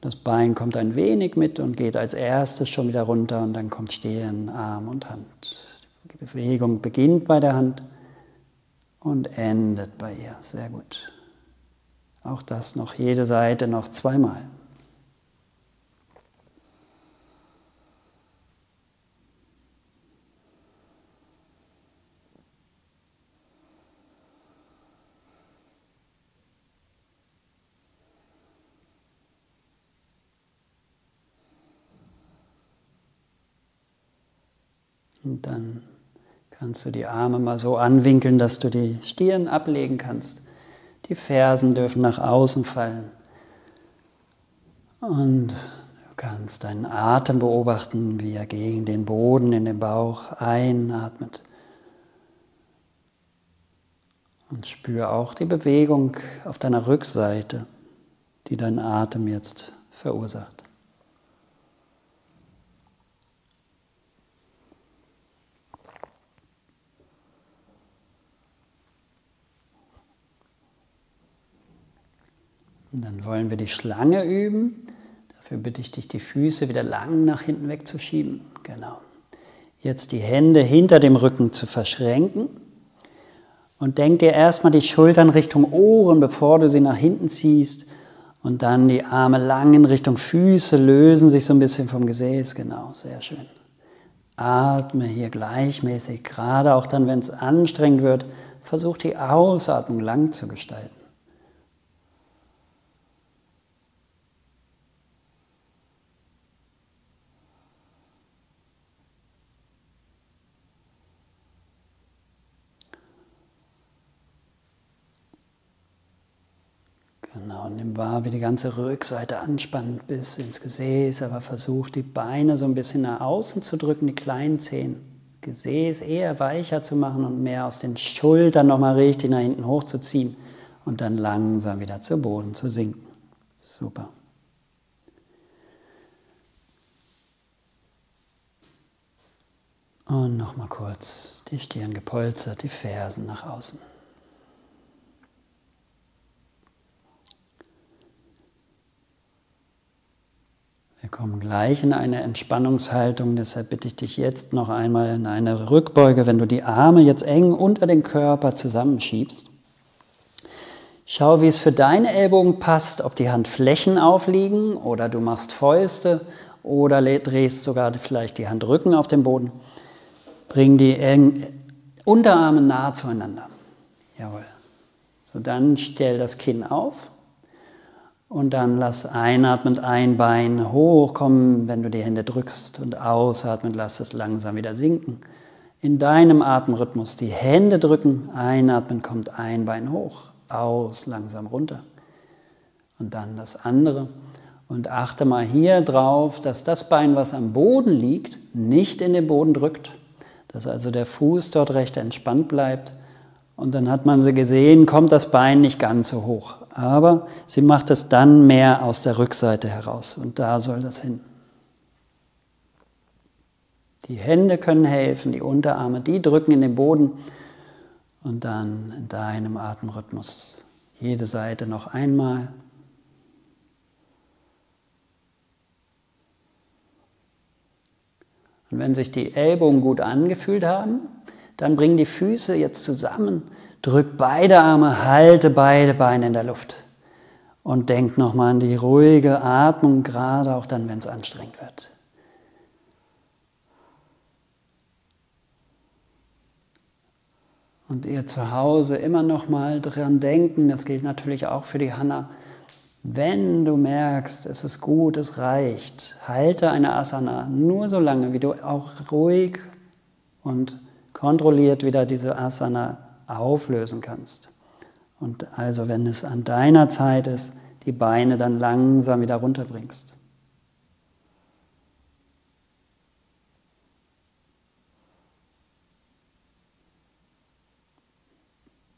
Das Bein kommt ein wenig mit und geht als erstes schon wieder runter und dann kommt Stirn, Arm und Hand. Die Bewegung beginnt bei der Hand und endet bei ihr. Sehr gut. Auch das noch, jede Seite noch zweimal. Und dann kannst du die Arme mal so anwinkeln, dass du die Stirn ablegen kannst. Die Fersen dürfen nach außen fallen. Und du kannst deinen Atem beobachten, wie er gegen den Boden in den Bauch einatmet. Und spür auch die Bewegung auf deiner Rückseite, die dein Atem jetzt verursacht. Und dann wollen wir die Schlange üben. Dafür bitte ich dich, die Füße wieder lang nach hinten wegzuschieben. Genau. Jetzt die Hände hinter dem Rücken zu verschränken. Und denk dir erstmal die Schultern Richtung Ohren, bevor du sie nach hinten ziehst. Und dann die Arme lang in Richtung Füße, lösen sich so ein bisschen vom Gesäß. Genau, sehr schön. Atme hier gleichmäßig, gerade auch dann, wenn es anstrengend wird. Versuch die Ausatmung lang zu gestalten. Genau, nimm wahr, wie die ganze Rückseite anspannt bis ins Gesäß, aber versuch die Beine so ein bisschen nach außen zu drücken, die kleinen Zehen. Gesäß eher weicher zu machen und mehr aus den Schultern nochmal richtig nach hinten hochzuziehen und dann langsam wieder zu Boden zu sinken. Super. Und nochmal kurz die Stirn gepolstert, die Fersen nach außen. Wir kommen gleich in eine Entspannungshaltung, deshalb bitte ich dich jetzt noch einmal in eine Rückbeuge, wenn du die Arme jetzt eng unter den Körper zusammenschiebst. Schau, wie es für deine Ellbogen passt, ob die Handflächen aufliegen oder du machst Fäuste oder drehst sogar vielleicht die Handrücken auf den Boden. Bring die Unterarme nahe zueinander. Jawohl. So, dann stell das Kinn auf und dann lass einatmend ein Bein hochkommen, wenn du die Hände drückst und ausatmend lass es langsam wieder sinken. In deinem Atemrhythmus die Hände drücken, einatmen kommt ein Bein hoch, aus langsam runter. Und dann das andere. Und achte mal hier drauf, dass das Bein, was am Boden liegt, nicht in den Boden drückt. Dass also der Fuß dort recht entspannt bleibt. Und dann hat man sie gesehen, kommt das Bein nicht ganz so hoch. Aber sie macht es dann mehr aus der Rückseite heraus. Und da soll das hin. Die Hände können helfen, die Unterarme, die drücken in den Boden. Und dann in deinem Atemrhythmus jede Seite noch einmal. Und wenn sich die Ellbogen gut angefühlt haben, dann bring die Füße jetzt zusammen, drück beide Arme, halte beide Beine in der Luft. Und denk nochmal an die ruhige Atmung, gerade auch dann, wenn es anstrengend wird. Und ihr zu Hause immer noch mal dran denken, das gilt natürlich auch für die Hanna. Wenn du merkst, es ist gut, es reicht, halte eine Asana nur so lange, wie du auch ruhig und kontrolliert wieder diese Asana auflösen kannst. Und also, wenn es an deiner Zeit ist, die Beine dann langsam wieder runterbringst.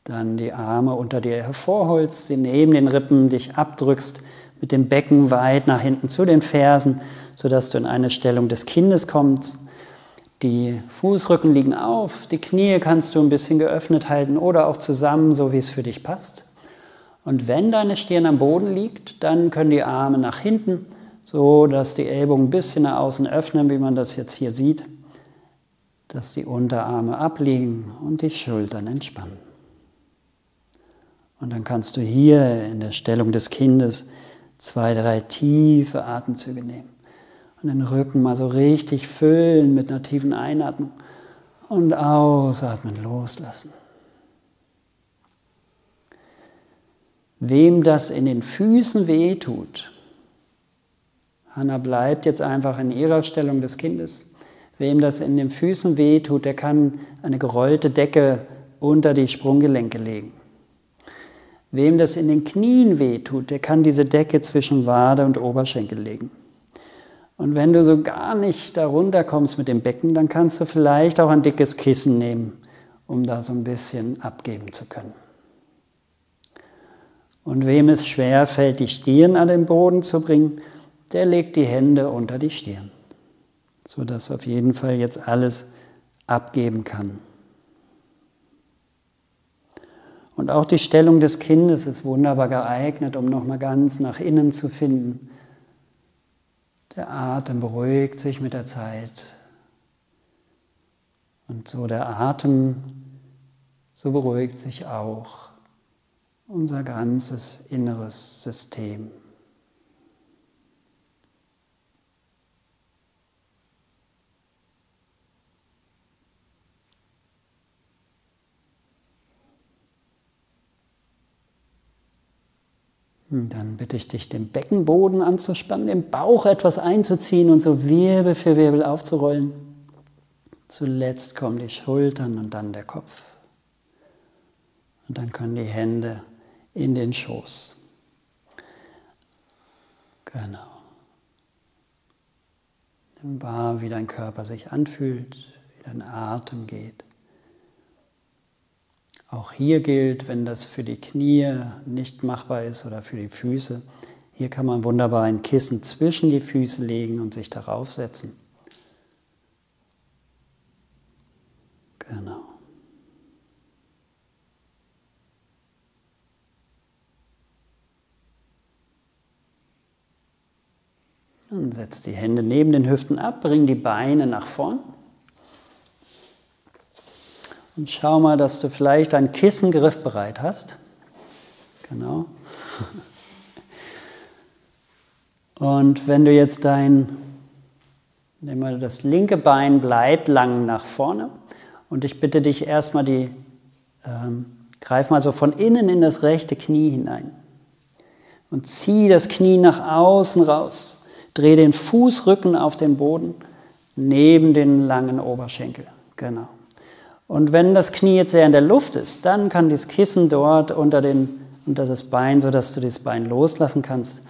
Dann die Arme unter dir hervorholst, sie neben den Rippen dich abdrückst, mit dem Becken weit nach hinten zu den Fersen, sodass du in eine Stellung des Kindes kommst. Die Fußrücken liegen auf, die Knie kannst du ein bisschen geöffnet halten oder auch zusammen, so wie es für dich passt. Und wenn deine Stirn am Boden liegt, dann können die Arme nach hinten, so dass die Ellbogen ein bisschen nach außen öffnen, wie man das jetzt hier sieht, dass die Unterarme abliegen und die Schultern entspannen. Und dann kannst du hier in der Stellung des Kindes zwei, drei tiefe Atemzüge nehmen und den Rücken mal so richtig füllen mit einer tiefen Einatmung und ausatmen, loslassen. Wem das in den Füßen weh tut, Hanna bleibt jetzt einfach in ihrer Stellung des Kindes. Wem das in den Füßen weh tut, der kann eine gerollte Decke unter die Sprunggelenke legen. Wem das in den Knien wehtut, der kann diese Decke zwischen Wade und Oberschenkel legen. Und wenn du so gar nicht darunter kommst mit dem Becken, dann kannst du vielleicht auch ein dickes Kissen nehmen, um da so ein bisschen abgeben zu können. Und wem es schwer fällt, die Stirn an den Boden zu bringen, der legt die Hände unter die Stirn, sodass auf jeden Fall jetzt alles abgeben kann. Und auch die Stellung des Kindes ist wunderbar geeignet, um nochmal ganz nach innen zu finden. Der Atem beruhigt sich mit der Zeit. Und so der Atem, so beruhigt sich auch unser ganzes inneres System. Dann bitte ich dich, den Beckenboden anzuspannen, den Bauch etwas einzuziehen und so Wirbel für Wirbel aufzurollen. Zuletzt kommen die Schultern und dann der Kopf. Und dann können die Hände in den Schoß. Genau. Nimm wahr, wie dein Körper sich anfühlt, wie dein Atem geht. Auch hier gilt, wenn das für die Knie nicht machbar ist oder für die Füße, hier kann man wunderbar ein Kissen zwischen die Füße legen und sich darauf setzen. Genau. Und setz die Hände neben den Hüften ab, bring die Beine nach vorn. Und schau mal, dass du vielleicht ein Kissen griffbereit hast. Genau. Und wenn du jetzt dein, nimm mal das linke Bein bleibt lang nach vorne und ich bitte dich erstmal die, ähm, greif mal so von innen in das rechte Knie hinein und zieh das Knie nach außen raus. Dreh den Fußrücken auf den Boden neben den langen Oberschenkel. Genau. Und wenn das Knie jetzt sehr in der Luft ist, dann kann das Kissen dort unter, den, unter das Bein, sodass du das Bein loslassen kannst.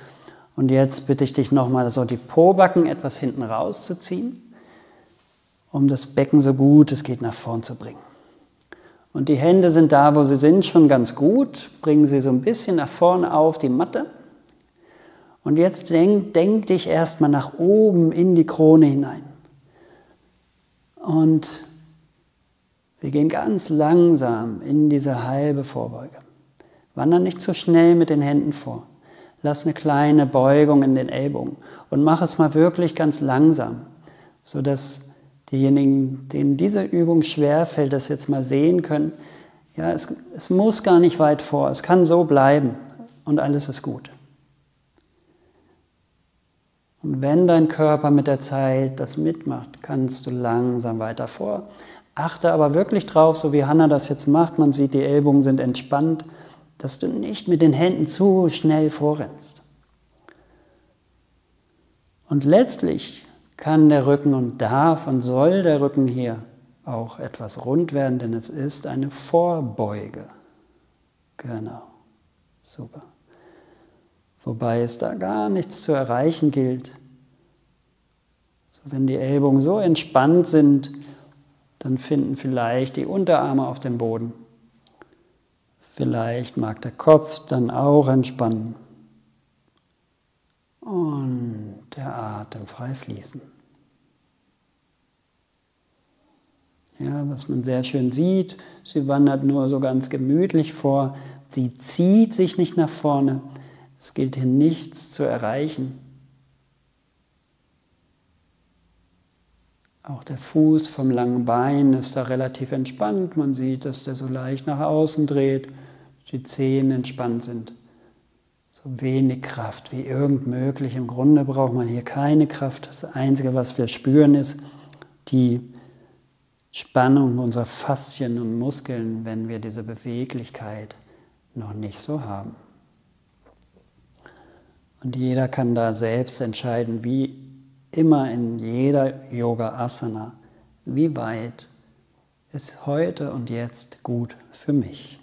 Und jetzt bitte ich dich nochmal so die Pobacken etwas hinten rauszuziehen, um das Becken so gut es geht nach vorn zu bringen. Und die Hände sind da, wo sie sind, schon ganz gut. Bringen sie so ein bisschen nach vorne auf die Matte. Und jetzt denk, denk dich erstmal nach oben in die Krone hinein. Und wir gehen ganz langsam in diese halbe Vorbeuge. Wandern nicht zu schnell mit den Händen vor. Lass eine kleine Beugung in den Ellbogen und mach es mal wirklich ganz langsam, sodass Diejenigen, denen diese Übung schwerfällt, das jetzt mal sehen können, ja, es, es muss gar nicht weit vor, es kann so bleiben und alles ist gut. Und wenn dein Körper mit der Zeit das mitmacht, kannst du langsam weiter vor. Achte aber wirklich drauf, so wie Hannah das jetzt macht, man sieht, die Ellbogen sind entspannt, dass du nicht mit den Händen zu schnell vorrennst. Und letztlich kann der Rücken und darf und soll der Rücken hier auch etwas rund werden, denn es ist eine Vorbeuge. Genau, super. Wobei es da gar nichts zu erreichen gilt. So, wenn die Ellbogen so entspannt sind, dann finden vielleicht die Unterarme auf dem Boden. Vielleicht mag der Kopf dann auch entspannen und der Atem frei fließen. Ja, was man sehr schön sieht, sie wandert nur so ganz gemütlich vor, sie zieht sich nicht nach vorne, es gilt hier nichts zu erreichen. Auch der Fuß vom langen Bein ist da relativ entspannt. Man sieht, dass der so leicht nach außen dreht, die Zehen entspannt sind. So wenig Kraft wie irgend möglich. Im Grunde braucht man hier keine Kraft. Das Einzige, was wir spüren, ist die Spannung unserer Faszien und Muskeln, wenn wir diese Beweglichkeit noch nicht so haben. Und jeder kann da selbst entscheiden, wie immer in jeder Yoga Asana, wie weit ist heute und jetzt gut für mich.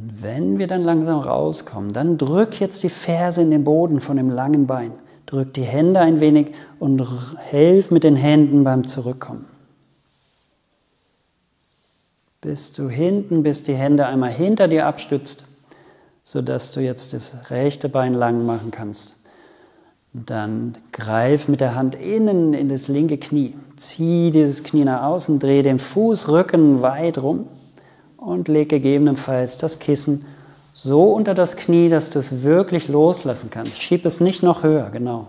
Und wenn wir dann langsam rauskommen, dann drück jetzt die Ferse in den Boden von dem langen Bein. Drück die Hände ein wenig und helf mit den Händen beim Zurückkommen. Bis du hinten, bis die Hände einmal hinter dir abstützt, sodass du jetzt das rechte Bein lang machen kannst. Und dann greif mit der Hand innen in das linke Knie. Zieh dieses Knie nach außen, dreh den Fußrücken weit rum und leg gegebenenfalls das Kissen so unter das Knie, dass du es wirklich loslassen kannst. Schieb es nicht noch höher, genau.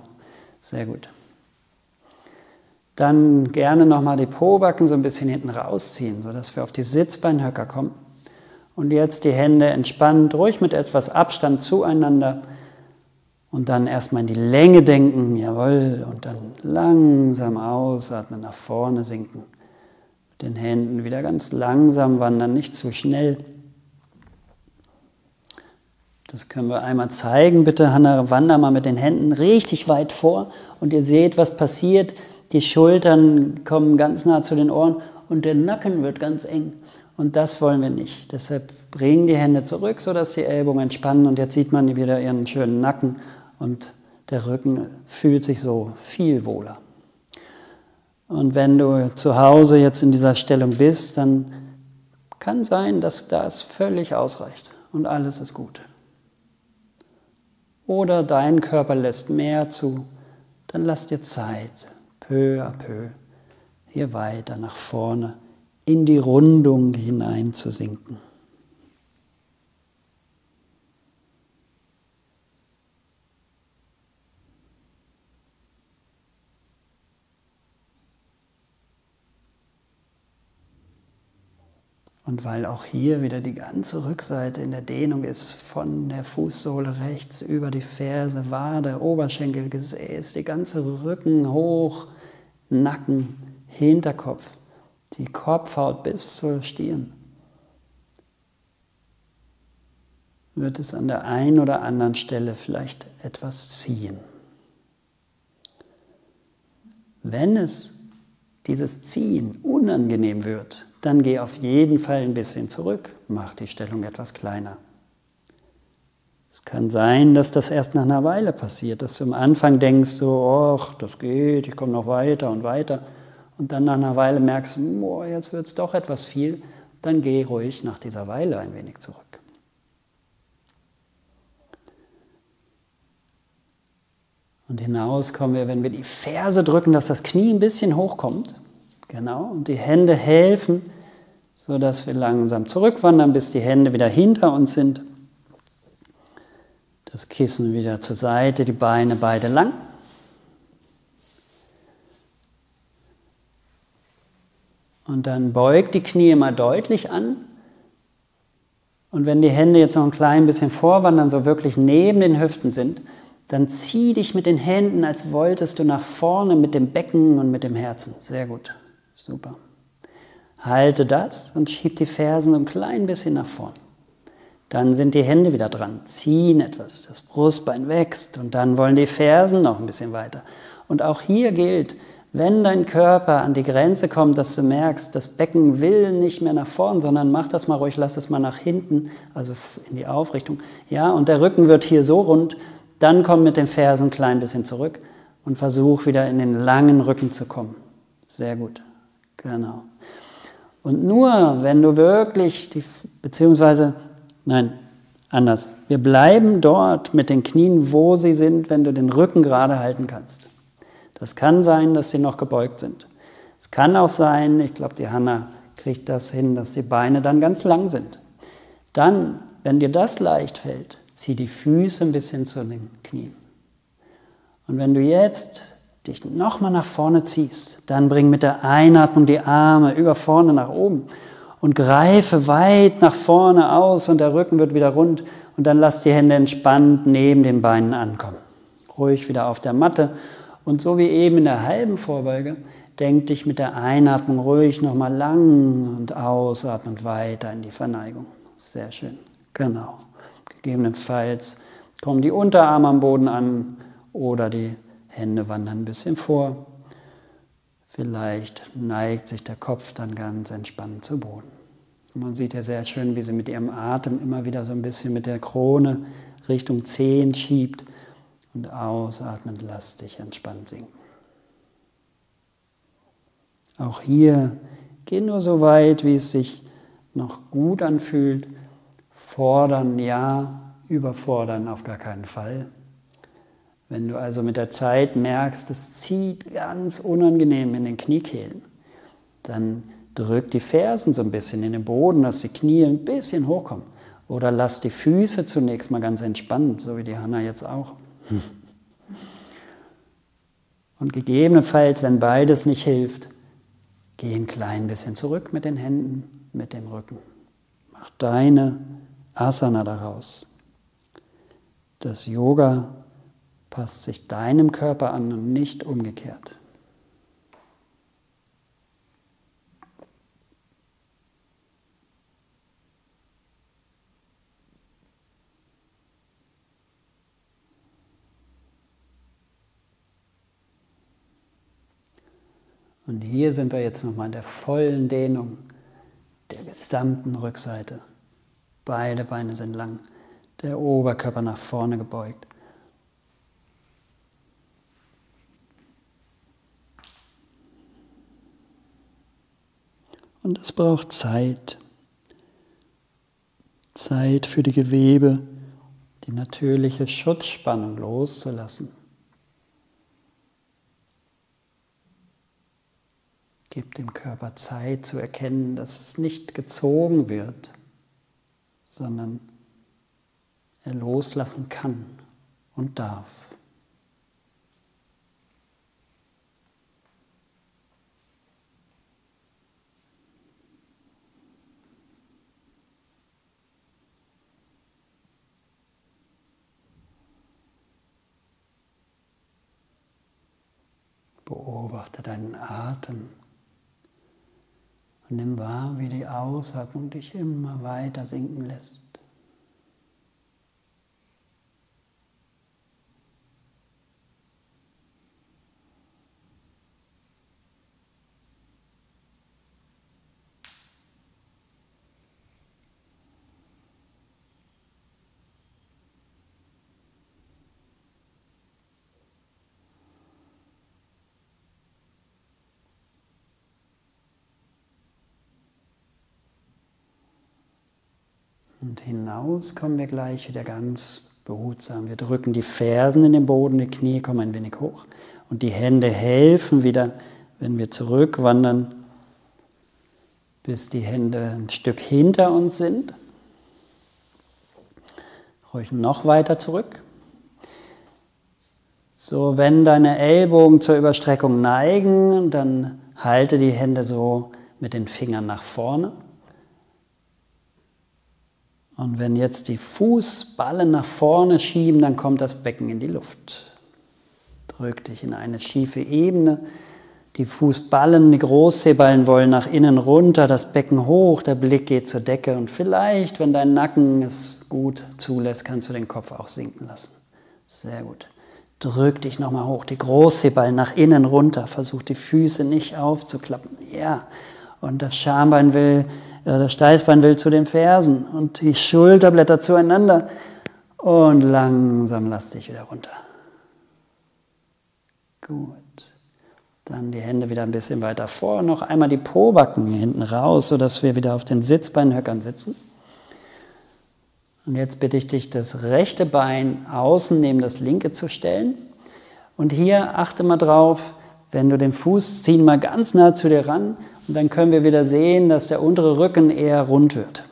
Sehr gut. Dann gerne nochmal die Pobacken so ein bisschen hinten rausziehen, sodass wir auf die Sitzbeinhöcker kommen. Und jetzt die Hände entspannt, ruhig mit etwas Abstand zueinander. Und dann erstmal in die Länge denken, jawohl, und dann langsam ausatmen, nach vorne sinken den Händen wieder ganz langsam wandern, nicht zu schnell. Das können wir einmal zeigen. Bitte, Hanna, wander mal mit den Händen richtig weit vor und ihr seht, was passiert. Die Schultern kommen ganz nah zu den Ohren und der Nacken wird ganz eng. Und das wollen wir nicht. Deshalb bringen die Hände zurück, sodass die Ellbogen entspannen. Und jetzt sieht man wieder ihren schönen Nacken und der Rücken fühlt sich so viel wohler. Und wenn du zu Hause jetzt in dieser Stellung bist, dann kann sein, dass das völlig ausreicht und alles ist gut. Oder dein Körper lässt mehr zu, dann lass dir Zeit, peu à peu, hier weiter nach vorne in die Rundung hinein Und weil auch hier wieder die ganze Rückseite in der Dehnung ist, von der Fußsohle rechts über die Ferse, Wade, Oberschenkel, Gesäß, die ganze Rücken hoch, Nacken, Hinterkopf, die Kopfhaut bis zur Stirn, wird es an der einen oder anderen Stelle vielleicht etwas ziehen. Wenn es dieses Ziehen unangenehm wird, dann geh auf jeden Fall ein bisschen zurück, mach die Stellung etwas kleiner. Es kann sein, dass das erst nach einer Weile passiert, dass du am Anfang denkst, so, ach, das geht, ich komme noch weiter und weiter. Und dann nach einer Weile merkst du, oh, jetzt wird es doch etwas viel. Dann geh ruhig nach dieser Weile ein wenig zurück. Und hinaus kommen wir, wenn wir die Ferse drücken, dass das Knie ein bisschen hochkommt. Genau. Und die Hände helfen, sodass wir langsam zurückwandern, bis die Hände wieder hinter uns sind. Das Kissen wieder zur Seite, die Beine beide lang. Und dann beugt die Knie mal deutlich an. Und wenn die Hände jetzt noch ein klein bisschen vorwandern, so wirklich neben den Hüften sind, dann zieh dich mit den Händen, als wolltest du nach vorne mit dem Becken und mit dem Herzen. Sehr gut. Super. Halte das und schieb die Fersen ein klein bisschen nach vorn. Dann sind die Hände wieder dran, ziehen etwas, das Brustbein wächst und dann wollen die Fersen noch ein bisschen weiter. Und auch hier gilt, wenn dein Körper an die Grenze kommt, dass du merkst, das Becken will nicht mehr nach vorn, sondern mach das mal ruhig, lass es mal nach hinten, also in die Aufrichtung. Ja, und der Rücken wird hier so rund, dann komm mit den Fersen ein klein bisschen zurück und versuch wieder in den langen Rücken zu kommen. Sehr gut. Genau. Und nur wenn du wirklich, die, beziehungsweise, nein, anders. Wir bleiben dort mit den Knien, wo sie sind, wenn du den Rücken gerade halten kannst. Das kann sein, dass sie noch gebeugt sind. Es kann auch sein, ich glaube, die Hanna kriegt das hin, dass die Beine dann ganz lang sind. Dann, wenn dir das leicht fällt, zieh die Füße ein bisschen zu den Knien. Und wenn du jetzt dich nochmal nach vorne ziehst, dann bring mit der Einatmung die Arme über vorne nach oben und greife weit nach vorne aus und der Rücken wird wieder rund und dann lass die Hände entspannt neben den Beinen ankommen. Ruhig wieder auf der Matte und so wie eben in der halben Vorbeuge, denk dich mit der Einatmung ruhig nochmal lang und ausatmend weiter in die Verneigung. Sehr schön. Genau. Gegebenenfalls kommen die Unterarme am Boden an oder die Hände wandern ein bisschen vor. Vielleicht neigt sich der Kopf dann ganz entspannt zu Boden. Und man sieht ja sehr schön, wie sie mit ihrem Atem immer wieder so ein bisschen mit der Krone Richtung Zehen schiebt und ausatmend lass dich entspannt sinken. Auch hier geh nur so weit, wie es sich noch gut anfühlt. Fordern ja, überfordern auf gar keinen Fall. Wenn du also mit der Zeit merkst, es zieht ganz unangenehm in den Kniekehlen, dann drück die Fersen so ein bisschen in den Boden, dass die Knie ein bisschen hochkommen. Oder lass die Füße zunächst mal ganz entspannt, so wie die Hanna jetzt auch. Und gegebenenfalls, wenn beides nicht hilft, geh ein klein bisschen zurück mit den Händen, mit dem Rücken. Mach deine Asana daraus. Das Yoga passt sich deinem Körper an und nicht umgekehrt. Und hier sind wir jetzt nochmal in der vollen Dehnung der gesamten Rückseite. Beide Beine sind lang, der Oberkörper nach vorne gebeugt. Und es braucht Zeit. Zeit für die Gewebe, die natürliche Schutzspannung loszulassen. Gib dem Körper Zeit zu erkennen, dass es nicht gezogen wird, sondern er loslassen kann und darf. Beobachte deinen Atem. Und nimm wahr, wie die Ausatmung dich immer weiter sinken lässt. Und hinaus kommen wir gleich wieder ganz behutsam. Wir drücken die Fersen in den Boden, die Knie kommen ein wenig hoch und die Hände helfen wieder, wenn wir zurückwandern, bis die Hände ein Stück hinter uns sind. Ruhig noch weiter zurück. So, wenn deine Ellbogen zur Überstreckung neigen, dann halte die Hände so mit den Fingern nach vorne. Und wenn jetzt die Fußballen nach vorne schieben, dann kommt das Becken in die Luft. Drück dich in eine schiefe Ebene. Die Fußballen, die Großzehballen wollen nach innen runter, das Becken hoch, der Blick geht zur Decke und vielleicht, wenn dein Nacken es gut zulässt, kannst du den Kopf auch sinken lassen. Sehr gut. Drück dich nochmal hoch, die Großzehballen nach innen runter, versuch die Füße nicht aufzuklappen. Ja, und das Schambein will das Steißbein will zu den Fersen und die Schulterblätter zueinander und langsam lass dich wieder runter. Gut. Dann die Hände wieder ein bisschen weiter vor, noch einmal die Pobacken hinten raus, sodass wir wieder auf den Sitzbeinhöckern sitzen. Und jetzt bitte ich dich, das rechte Bein außen neben das linke zu stellen. Und hier achte mal drauf, wenn du den Fuß ziehen mal ganz nah zu dir ran und dann können wir wieder sehen, dass der untere Rücken eher rund wird.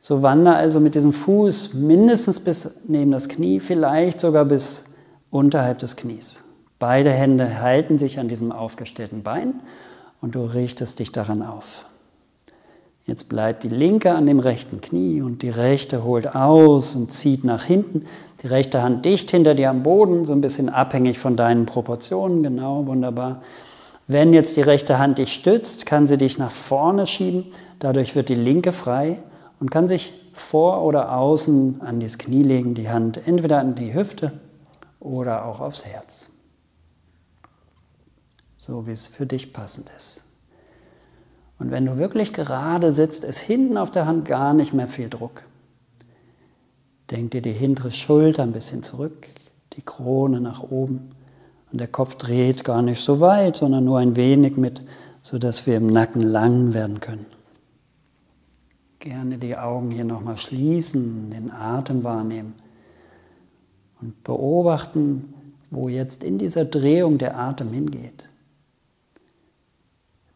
So wander also mit diesem Fuß mindestens bis neben das Knie, vielleicht sogar bis unterhalb des Knies. Beide Hände halten sich an diesem aufgestellten Bein und du richtest dich daran auf. Jetzt bleibt die linke an dem rechten Knie und die rechte holt aus und zieht nach hinten. Die rechte Hand dicht hinter dir am Boden, so ein bisschen abhängig von deinen Proportionen. Genau, wunderbar. Wenn jetzt die rechte Hand dich stützt, kann sie dich nach vorne schieben. Dadurch wird die linke frei und kann sich vor oder außen an das Knie legen, die Hand entweder an die Hüfte oder auch aufs Herz. So wie es für dich passend ist. Und wenn du wirklich gerade sitzt, ist hinten auf der Hand gar nicht mehr viel Druck. Denk dir die hintere Schulter ein bisschen zurück, die Krone nach oben und der Kopf dreht gar nicht so weit, sondern nur ein wenig mit, sodass wir im Nacken lang werden können. Gerne die Augen hier nochmal schließen, den Atem wahrnehmen und beobachten, wo jetzt in dieser Drehung der Atem hingeht.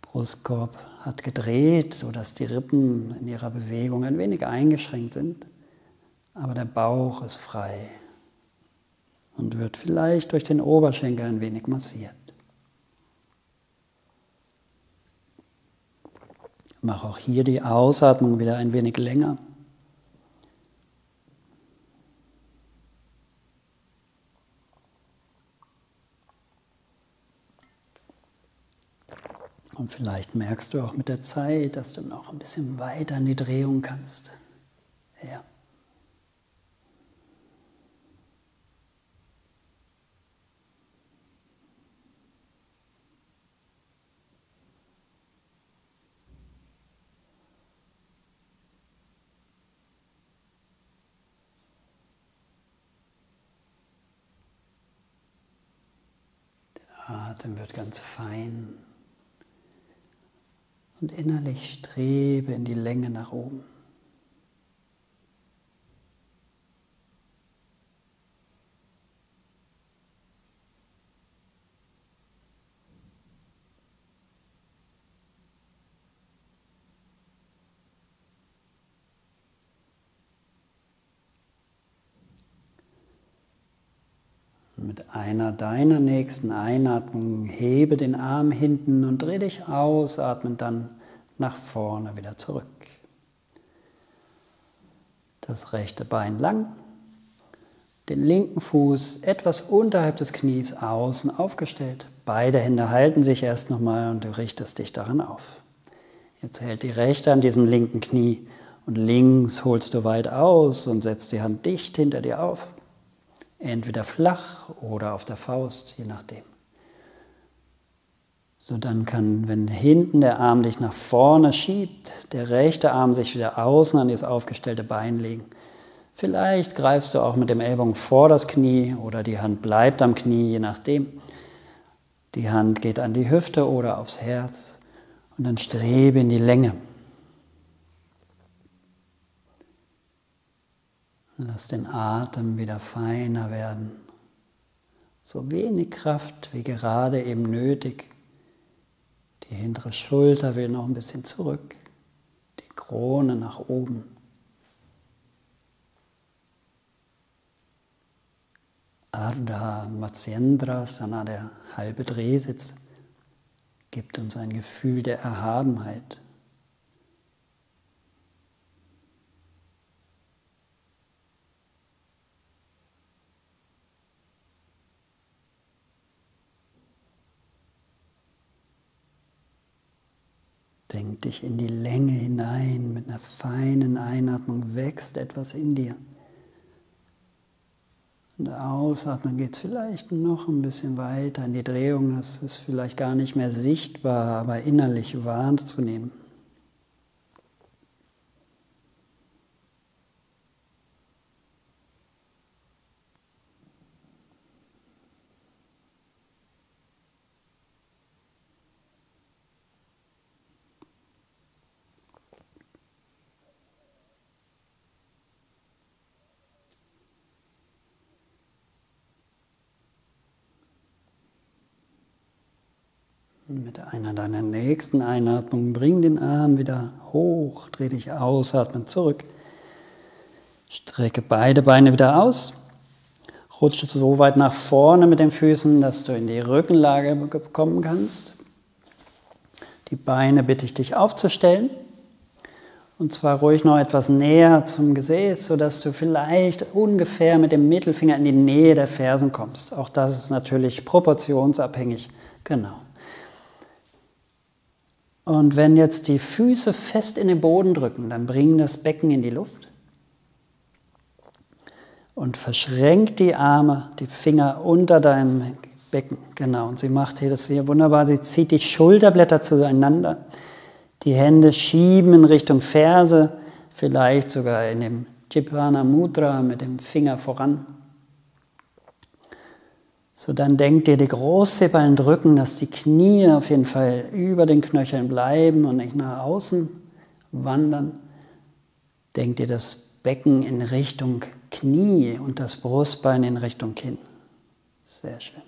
Brustkorb hat gedreht, sodass die Rippen in ihrer Bewegung ein wenig eingeschränkt sind, aber der Bauch ist frei und wird vielleicht durch den Oberschenkel ein wenig massiert. Mach auch hier die Ausatmung wieder ein wenig länger. Und vielleicht merkst du auch mit der Zeit, dass du noch ein bisschen weiter in die Drehung kannst. Ja. Atem wird ganz fein und innerlich strebe in die Länge nach oben. Mit einer deiner nächsten Einatmungen hebe den Arm hinten und dreh dich aus, atme dann nach vorne wieder zurück. Das rechte Bein lang, den linken Fuß etwas unterhalb des Knies außen aufgestellt. Beide Hände halten sich erst nochmal und du richtest dich daran auf. Jetzt hält die rechte an diesem linken Knie und links holst du weit aus und setzt die Hand dicht hinter dir auf. Entweder flach oder auf der Faust, je nachdem. So dann kann, wenn hinten der Arm dich nach vorne schiebt, der rechte Arm sich wieder außen an das aufgestellte Bein legen. Vielleicht greifst du auch mit dem Ellbogen vor das Knie oder die Hand bleibt am Knie, je nachdem. Die Hand geht an die Hüfte oder aufs Herz und dann strebe in die Länge. Lass den Atem wieder feiner werden. So wenig Kraft wie gerade eben nötig. Die hintere Schulter will noch ein bisschen zurück. Die Krone nach oben. Ardha Matsyendra der halbe Drehsitz, gibt uns ein Gefühl der Erhabenheit. Denk dich in die Länge hinein, mit einer feinen Einatmung wächst etwas in dir. Und der Ausatmen geht es vielleicht noch ein bisschen weiter in die Drehung, das ist vielleicht gar nicht mehr sichtbar, aber innerlich wahrzunehmen. Mit einer deiner nächsten Einatmungen bring den Arm wieder hoch, dreh dich aus, zurück. Strecke beide Beine wieder aus. Rutsche so weit nach vorne mit den Füßen, dass du in die Rückenlage kommen kannst. Die Beine bitte ich dich aufzustellen. Und zwar ruhig noch etwas näher zum Gesäß, sodass du vielleicht ungefähr mit dem Mittelfinger in die Nähe der Fersen kommst. Auch das ist natürlich proportionsabhängig. Genau. Und wenn jetzt die Füße fest in den Boden drücken, dann bring das Becken in die Luft und verschränk die Arme, die Finger unter deinem Becken. Genau, und sie macht hier das hier wunderbar. Sie zieht die Schulterblätter zueinander. Die Hände schieben in Richtung Ferse, vielleicht sogar in dem Jipana Mudra mit dem Finger voran. So, dann denkt ihr, die Großzehballen drücken, dass die Knie auf jeden Fall über den Knöcheln bleiben und nicht nach außen wandern. Denkt ihr das Becken in Richtung Knie und das Brustbein in Richtung Kinn. Sehr schön.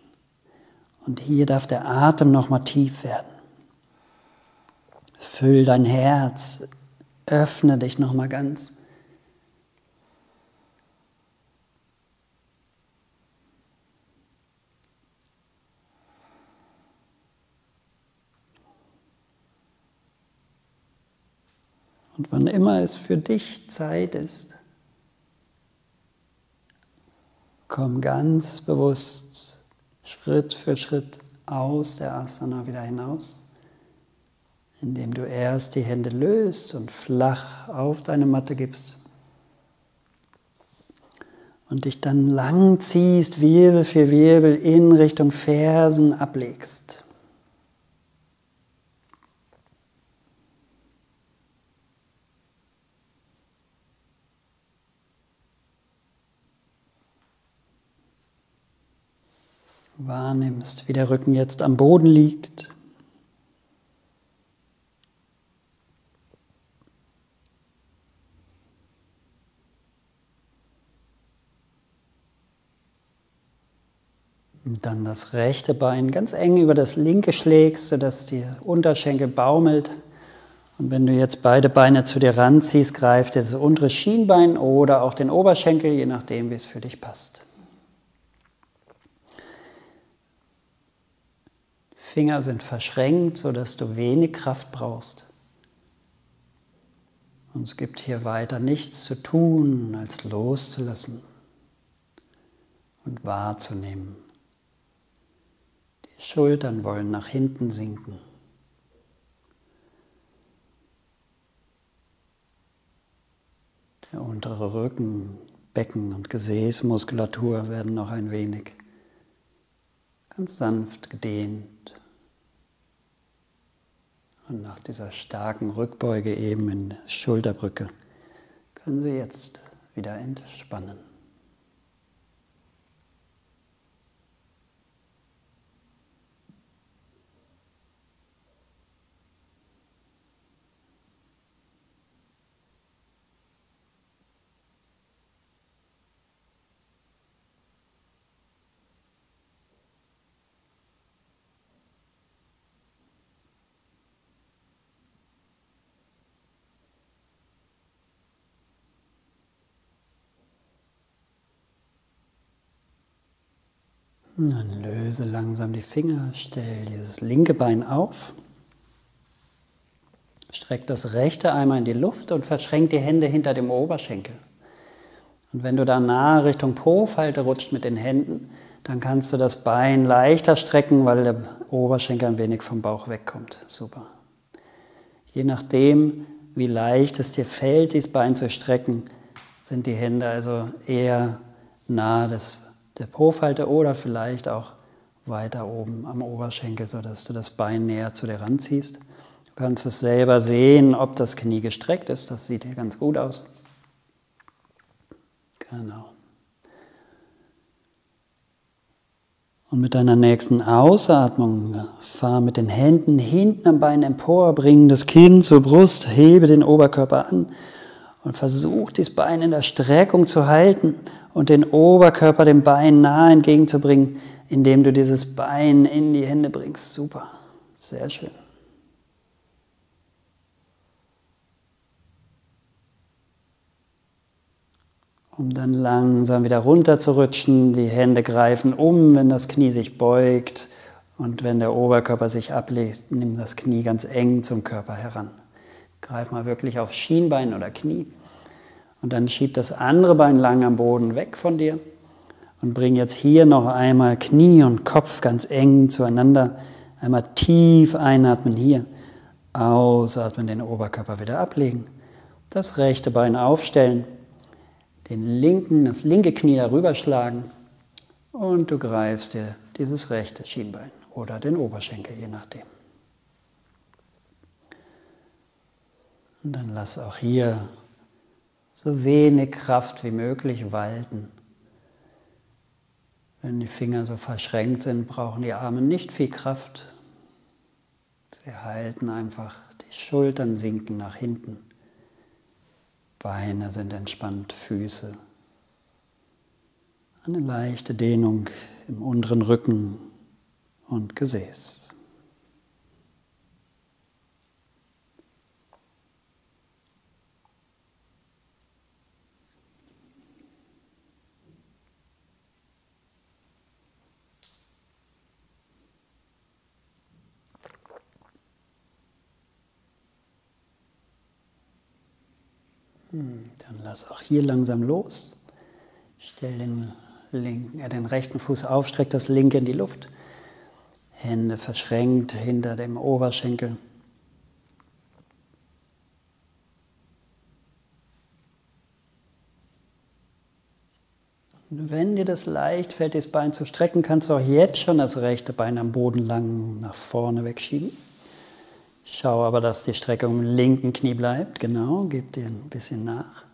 Und hier darf der Atem nochmal tief werden. Füll dein Herz, öffne dich nochmal ganz. Und wann immer es für dich Zeit ist, komm ganz bewusst Schritt für Schritt aus der Asana wieder hinaus, indem du erst die Hände löst und flach auf deine Matte gibst und dich dann lang ziehst, Wirbel für Wirbel in Richtung Fersen ablegst. Wahrnimmst, wie der Rücken jetzt am Boden liegt. Und dann das rechte Bein ganz eng über das linke schlägst, sodass der Unterschenkel baumelt. Und wenn du jetzt beide Beine zu dir ranziehst, greift das untere Schienbein oder auch den Oberschenkel, je nachdem, wie es für dich passt. Finger sind verschränkt, sodass du wenig Kraft brauchst. Und es gibt hier weiter nichts zu tun, als loszulassen und wahrzunehmen. Die Schultern wollen nach hinten sinken. Der untere Rücken, Becken und Gesäßmuskulatur werden noch ein wenig ganz sanft gedehnt. Und nach dieser starken Rückbeuge eben in Schulterbrücke können Sie jetzt wieder entspannen. Dann löse langsam die Finger, stell dieses linke Bein auf. Streck das rechte einmal in die Luft und verschränk die Hände hinter dem Oberschenkel. Und wenn du da nahe Richtung Po-Falte rutscht mit den Händen, dann kannst du das Bein leichter strecken, weil der Oberschenkel ein wenig vom Bauch wegkommt. Super. Je nachdem, wie leicht es dir fällt, dieses Bein zu strecken, sind die Hände also eher nahe des, der Po-Falte oder vielleicht auch weiter oben am Oberschenkel, sodass du das Bein näher zu dir ranziehst. Du kannst es selber sehen, ob das Knie gestreckt ist. Das sieht hier ganz gut aus. Genau. Und mit deiner nächsten Ausatmung fahr mit den Händen hinten am Bein empor, bring das Kinn zur Brust, hebe den Oberkörper an und versuch das Bein in der Streckung zu halten und den Oberkörper dem Bein nahe entgegenzubringen, indem du dieses Bein in die Hände bringst. Super, sehr schön. um dann langsam wieder runter zu rutschen. Die Hände greifen um, wenn das Knie sich beugt und wenn der Oberkörper sich ablegt, nimm das Knie ganz eng zum Körper heran. Greif mal wirklich auf Schienbein oder Knie und dann schieb das andere Bein lang am Boden weg von dir und bring jetzt hier noch einmal Knie und Kopf ganz eng zueinander. Einmal tief einatmen hier, ausatmen, den Oberkörper wieder ablegen, das rechte Bein aufstellen den linken, das linke Knie darüber schlagen und du greifst dir dieses rechte Schienbein oder den Oberschenkel, je nachdem. Und dann lass auch hier so wenig Kraft wie möglich walten. Wenn die Finger so verschränkt sind, brauchen die Arme nicht viel Kraft. Sie halten einfach, die Schultern sinken nach hinten. Beine sind entspannt, Füße. Eine leichte Dehnung im unteren Rücken und Gesäß. Dann lass auch hier langsam los. Stell den, linken, äh, den rechten Fuß auf, streck das linke in die Luft. Hände verschränkt hinter dem Oberschenkel. Und wenn dir das leicht fällt, das Bein zu strecken, kannst du auch jetzt schon das rechte Bein am Boden lang nach vorne wegschieben. Schau aber, dass die Streckung im linken Knie bleibt. Genau, gib dir ein bisschen nach.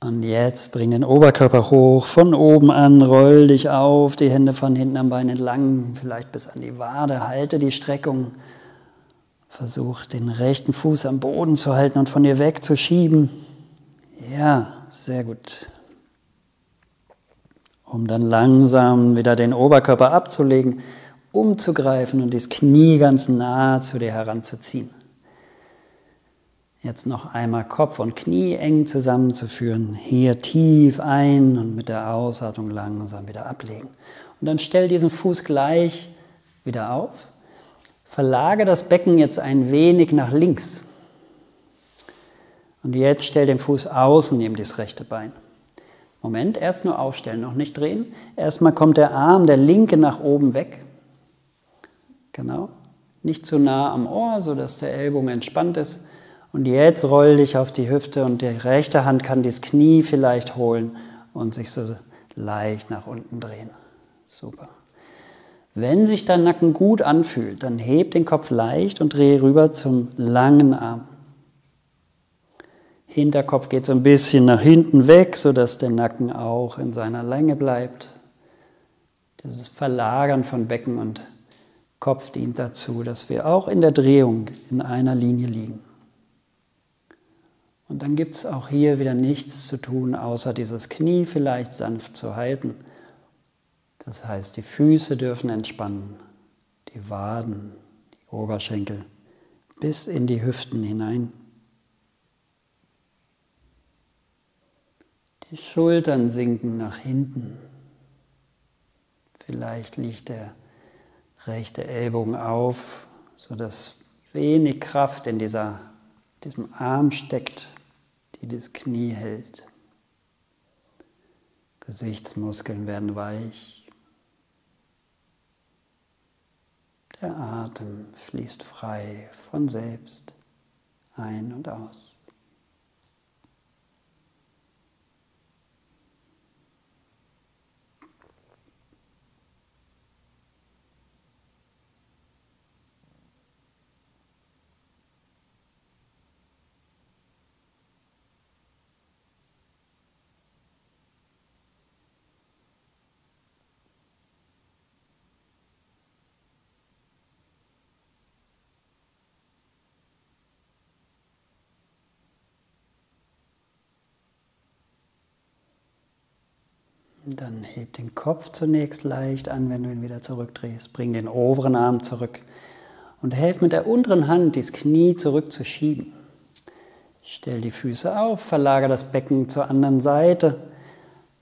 Und jetzt bring den Oberkörper hoch, von oben an, roll dich auf, die Hände von hinten am Bein entlang, vielleicht bis an die Wade, halte die Streckung. Versuch den rechten Fuß am Boden zu halten und von dir wegzuschieben. Ja, sehr gut. Um dann langsam wieder den Oberkörper abzulegen, umzugreifen und das Knie ganz nah zu dir heranzuziehen. Jetzt noch einmal Kopf und Knie eng zusammenzuführen. Hier tief ein und mit der Ausatmung langsam wieder ablegen. Und dann stell diesen Fuß gleich wieder auf. Verlage das Becken jetzt ein wenig nach links. Und jetzt stell den Fuß außen neben das rechte Bein. Moment, erst nur aufstellen, noch nicht drehen. Erstmal kommt der Arm, der linke, nach oben weg. Genau. Nicht zu nah am Ohr, sodass der Ellbogen entspannt ist. Und jetzt roll dich auf die Hüfte und die rechte Hand kann das Knie vielleicht holen und sich so leicht nach unten drehen. Super. Wenn sich dein Nacken gut anfühlt, dann heb den Kopf leicht und drehe rüber zum langen Arm. Hinterkopf geht so ein bisschen nach hinten weg, sodass der Nacken auch in seiner Länge bleibt. Dieses Verlagern von Becken und Kopf dient dazu, dass wir auch in der Drehung in einer Linie liegen. Und dann gibt es auch hier wieder nichts zu tun, außer dieses Knie vielleicht sanft zu halten. Das heißt, die Füße dürfen entspannen, die Waden, die Oberschenkel bis in die Hüften hinein. Die Schultern sinken nach hinten. Vielleicht liegt der rechte Ellbogen auf, sodass wenig Kraft in dieser, diesem Arm steckt, die das Knie hält. Gesichtsmuskeln werden weich. Der Atem fließt frei von selbst ein und aus. Dann heb den Kopf zunächst leicht an, wenn du ihn wieder zurückdrehst. Bring den oberen Arm zurück und helf mit der unteren Hand, das Knie zurückzuschieben. Stell die Füße auf, verlagere das Becken zur anderen Seite.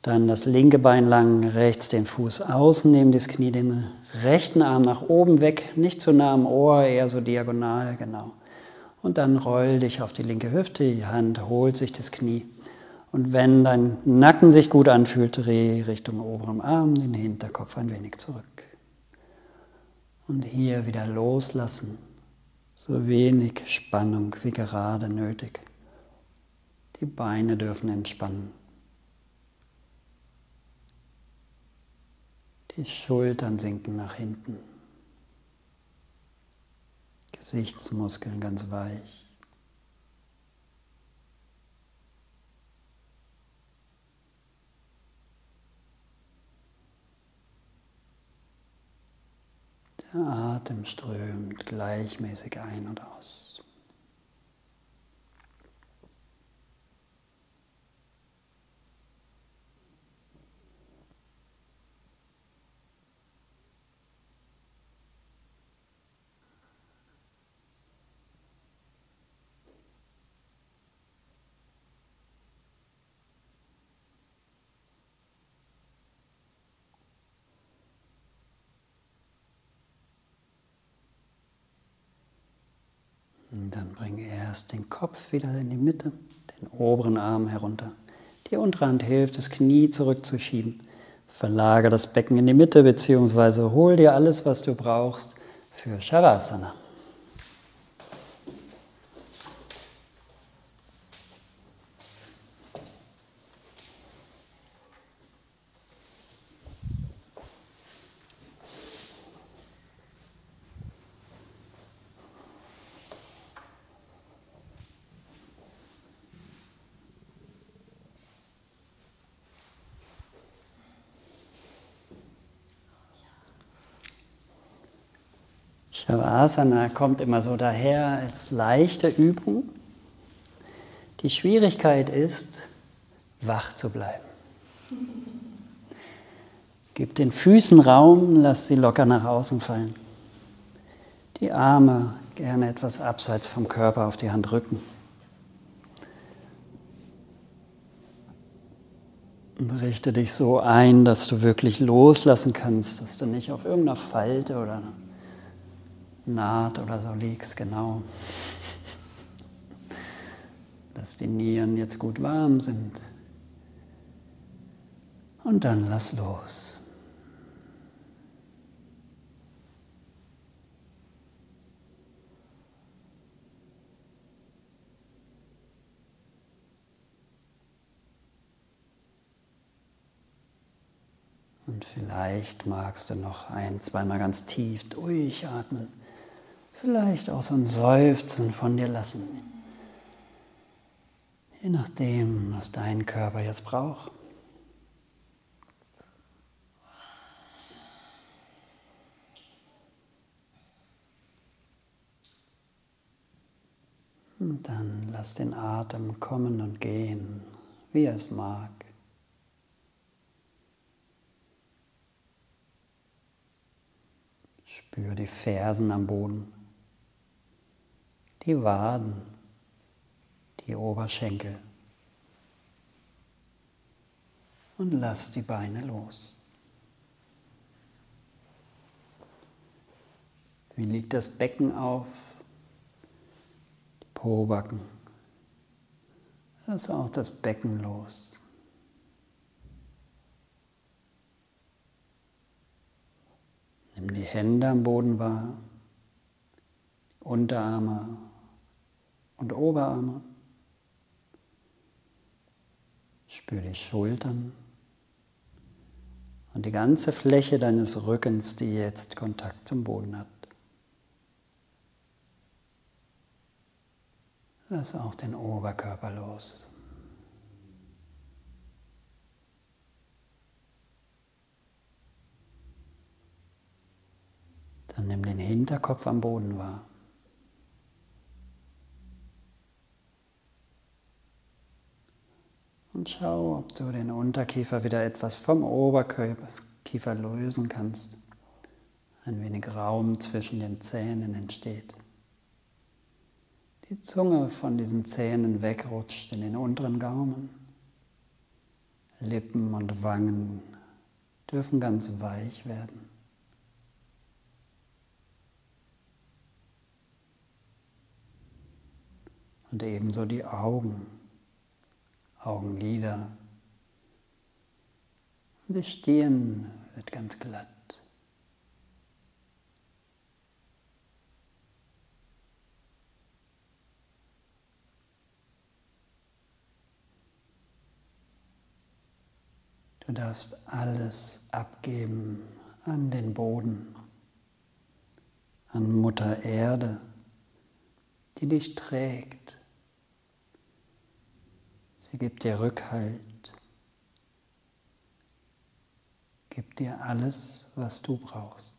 Dann das linke Bein lang, rechts den Fuß außen, nehmen das Knie den rechten Arm nach oben weg, nicht zu nah am Ohr, eher so diagonal, genau. Und dann roll dich auf die linke Hüfte, die Hand holt sich das Knie und wenn dein Nacken sich gut anfühlt, dreh Richtung oberem Arm, den Hinterkopf ein wenig zurück. Und hier wieder loslassen, so wenig Spannung wie gerade nötig. Die Beine dürfen entspannen. Die Schultern sinken nach hinten. Gesichtsmuskeln ganz weich. Der Atem strömt gleichmäßig ein und aus. Dann erst den Kopf wieder in die Mitte, den oberen Arm herunter. Die untere Hand hilft, das Knie zurückzuschieben. Verlagere das Becken in die Mitte, beziehungsweise hol dir alles, was du brauchst für Shavasana. Shavasana kommt immer so daher als leichte Übung. Die Schwierigkeit ist, wach zu bleiben. Gib den Füßen Raum, lass sie locker nach außen fallen. Die Arme gerne etwas abseits vom Körper auf die Handrücken. Und richte dich so ein, dass du wirklich loslassen kannst, dass du nicht auf irgendeiner Falte oder Naht oder so liegst, genau. Dass die Nieren jetzt gut warm sind. Und dann lass los. Und vielleicht magst du noch ein, zweimal ganz tief durchatmen. Vielleicht auch so ein Seufzen von dir lassen. Je nachdem, was dein Körper jetzt braucht. Und dann lass den Atem kommen und gehen, wie er es mag. Spür die Fersen am Boden die Waden, die Oberschenkel. Und lass die Beine los. Wie liegt das Becken auf? Die Pobacken. Lass auch das Becken los. Nimm die Hände am Boden wahr, Unterarme und Oberarme. Spür die Schultern und die ganze Fläche deines Rückens, die jetzt Kontakt zum Boden hat. Lass auch den Oberkörper los. Dann nimm den Hinterkopf am Boden wahr. Und schau, ob du den Unterkiefer wieder etwas vom Oberkiefer lösen kannst. Ein wenig Raum zwischen den Zähnen entsteht. Die Zunge von diesen Zähnen wegrutscht in den unteren Gaumen. Lippen und Wangen dürfen ganz weich werden. Und ebenso die Augen. Augenlider. Und die Stirn wird ganz glatt. Du darfst alles abgeben an den Boden, an Mutter Erde, die dich trägt Sie gibt dir Rückhalt, gibt dir alles, was du brauchst.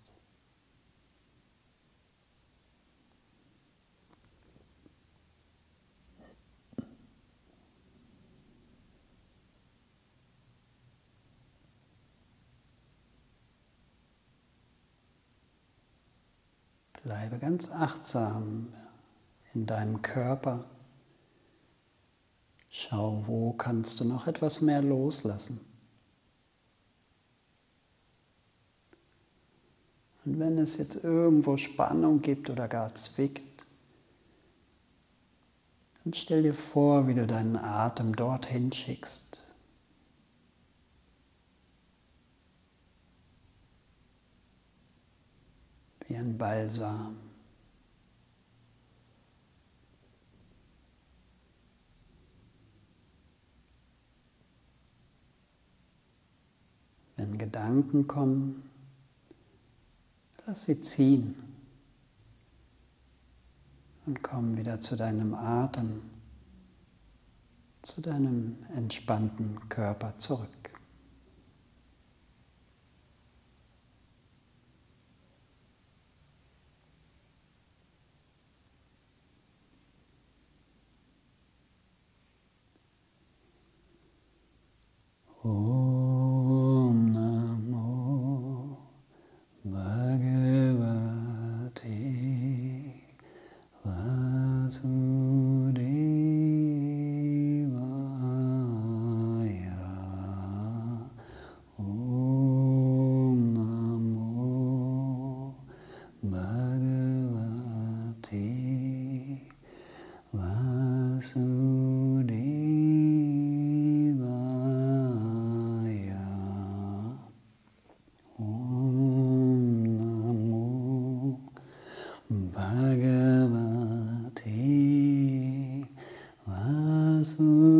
Bleibe ganz achtsam in deinem Körper. Schau, wo kannst du noch etwas mehr loslassen. Und wenn es jetzt irgendwo Spannung gibt oder gar zwickt, dann stell dir vor, wie du deinen Atem dorthin schickst. Wie ein Balsam. Wenn Gedanken kommen, lass sie ziehen und komm wieder zu deinem Atem, zu deinem entspannten Körper zurück. Oh. answer.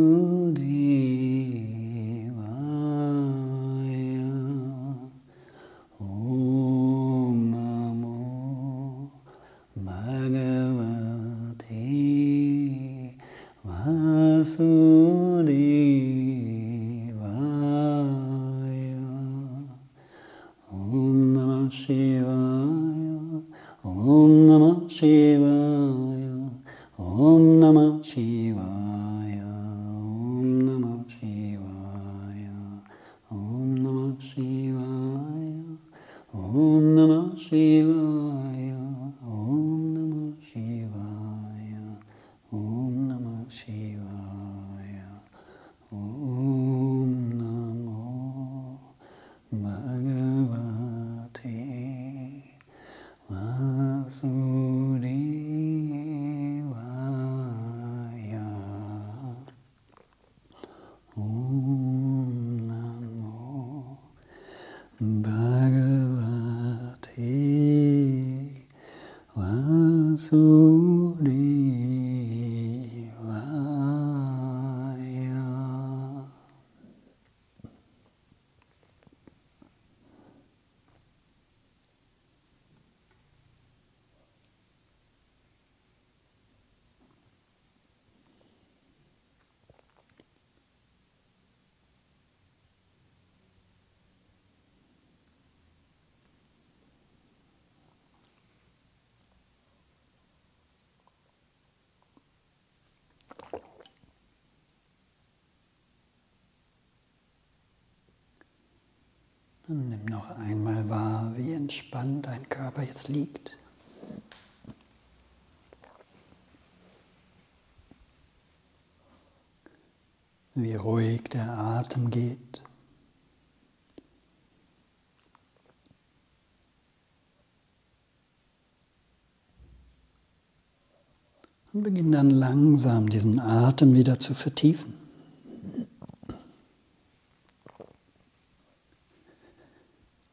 Dann langsam diesen Atem wieder zu vertiefen.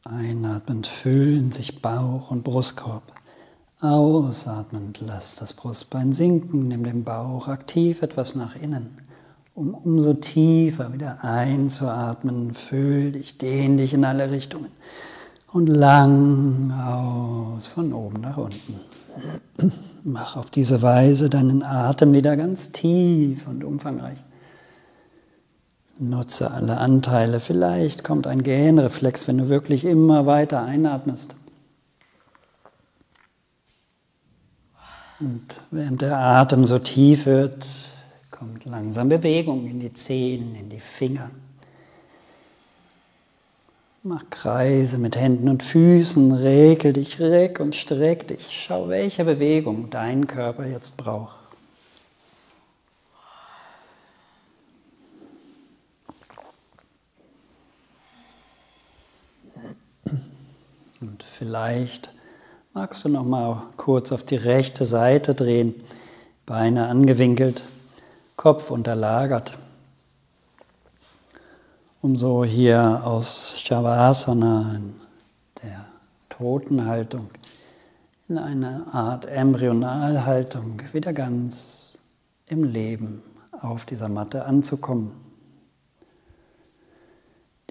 Einatmend füllen sich Bauch und Brustkorb. Ausatmend lass das Brustbein sinken, nimm den Bauch aktiv etwas nach innen, um umso tiefer wieder einzuatmen. Füll dich, dehn dich in alle Richtungen und lang aus von oben nach unten. Mach auf diese Weise deinen Atem wieder ganz tief und umfangreich. Nutze alle Anteile. Vielleicht kommt ein Gähnreflex, wenn du wirklich immer weiter einatmest. Und während der Atem so tief wird, kommt langsam Bewegung in die Zehen, in die Finger. Mach Kreise mit Händen und Füßen, regel dich, reck und streck dich. Schau, welche Bewegung dein Körper jetzt braucht. Und vielleicht magst du noch mal kurz auf die rechte Seite drehen, Beine angewinkelt, Kopf unterlagert um so hier aus Shavasana, der Totenhaltung, in eine Art Embryonalhaltung wieder ganz im Leben auf dieser Matte anzukommen.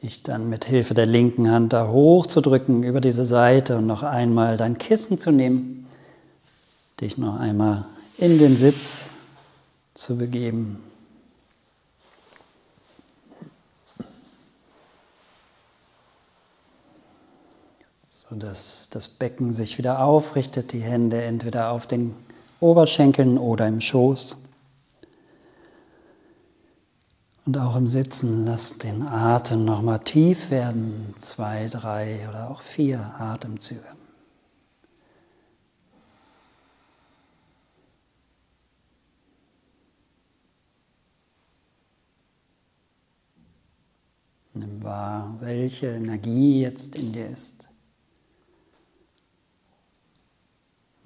Dich dann mit Hilfe der linken Hand da hochzudrücken über diese Seite und noch einmal dein Kissen zu nehmen, dich noch einmal in den Sitz zu begeben. Sodass das Becken sich wieder aufrichtet, die Hände entweder auf den Oberschenkeln oder im Schoß. Und auch im Sitzen lasst den Atem nochmal tief werden, zwei, drei oder auch vier Atemzüge. Nimm wahr, welche Energie jetzt in dir ist.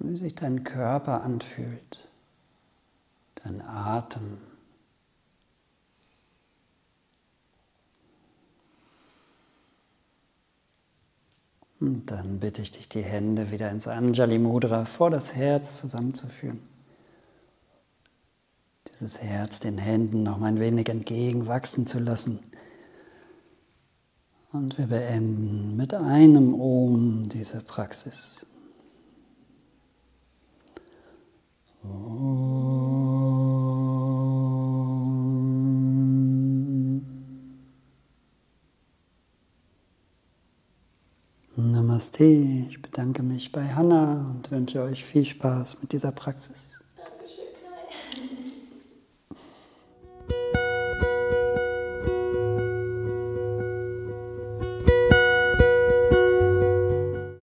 Wie sich dein Körper anfühlt, dein Atem. Und dann bitte ich dich, die Hände wieder ins Anjali Mudra vor das Herz zusammenzuführen. Dieses Herz den Händen noch ein wenig entgegenwachsen zu lassen. Und wir beenden mit einem Om diese Praxis. Namaste. Ich bedanke mich bei Hannah und wünsche euch viel Spaß mit dieser Praxis.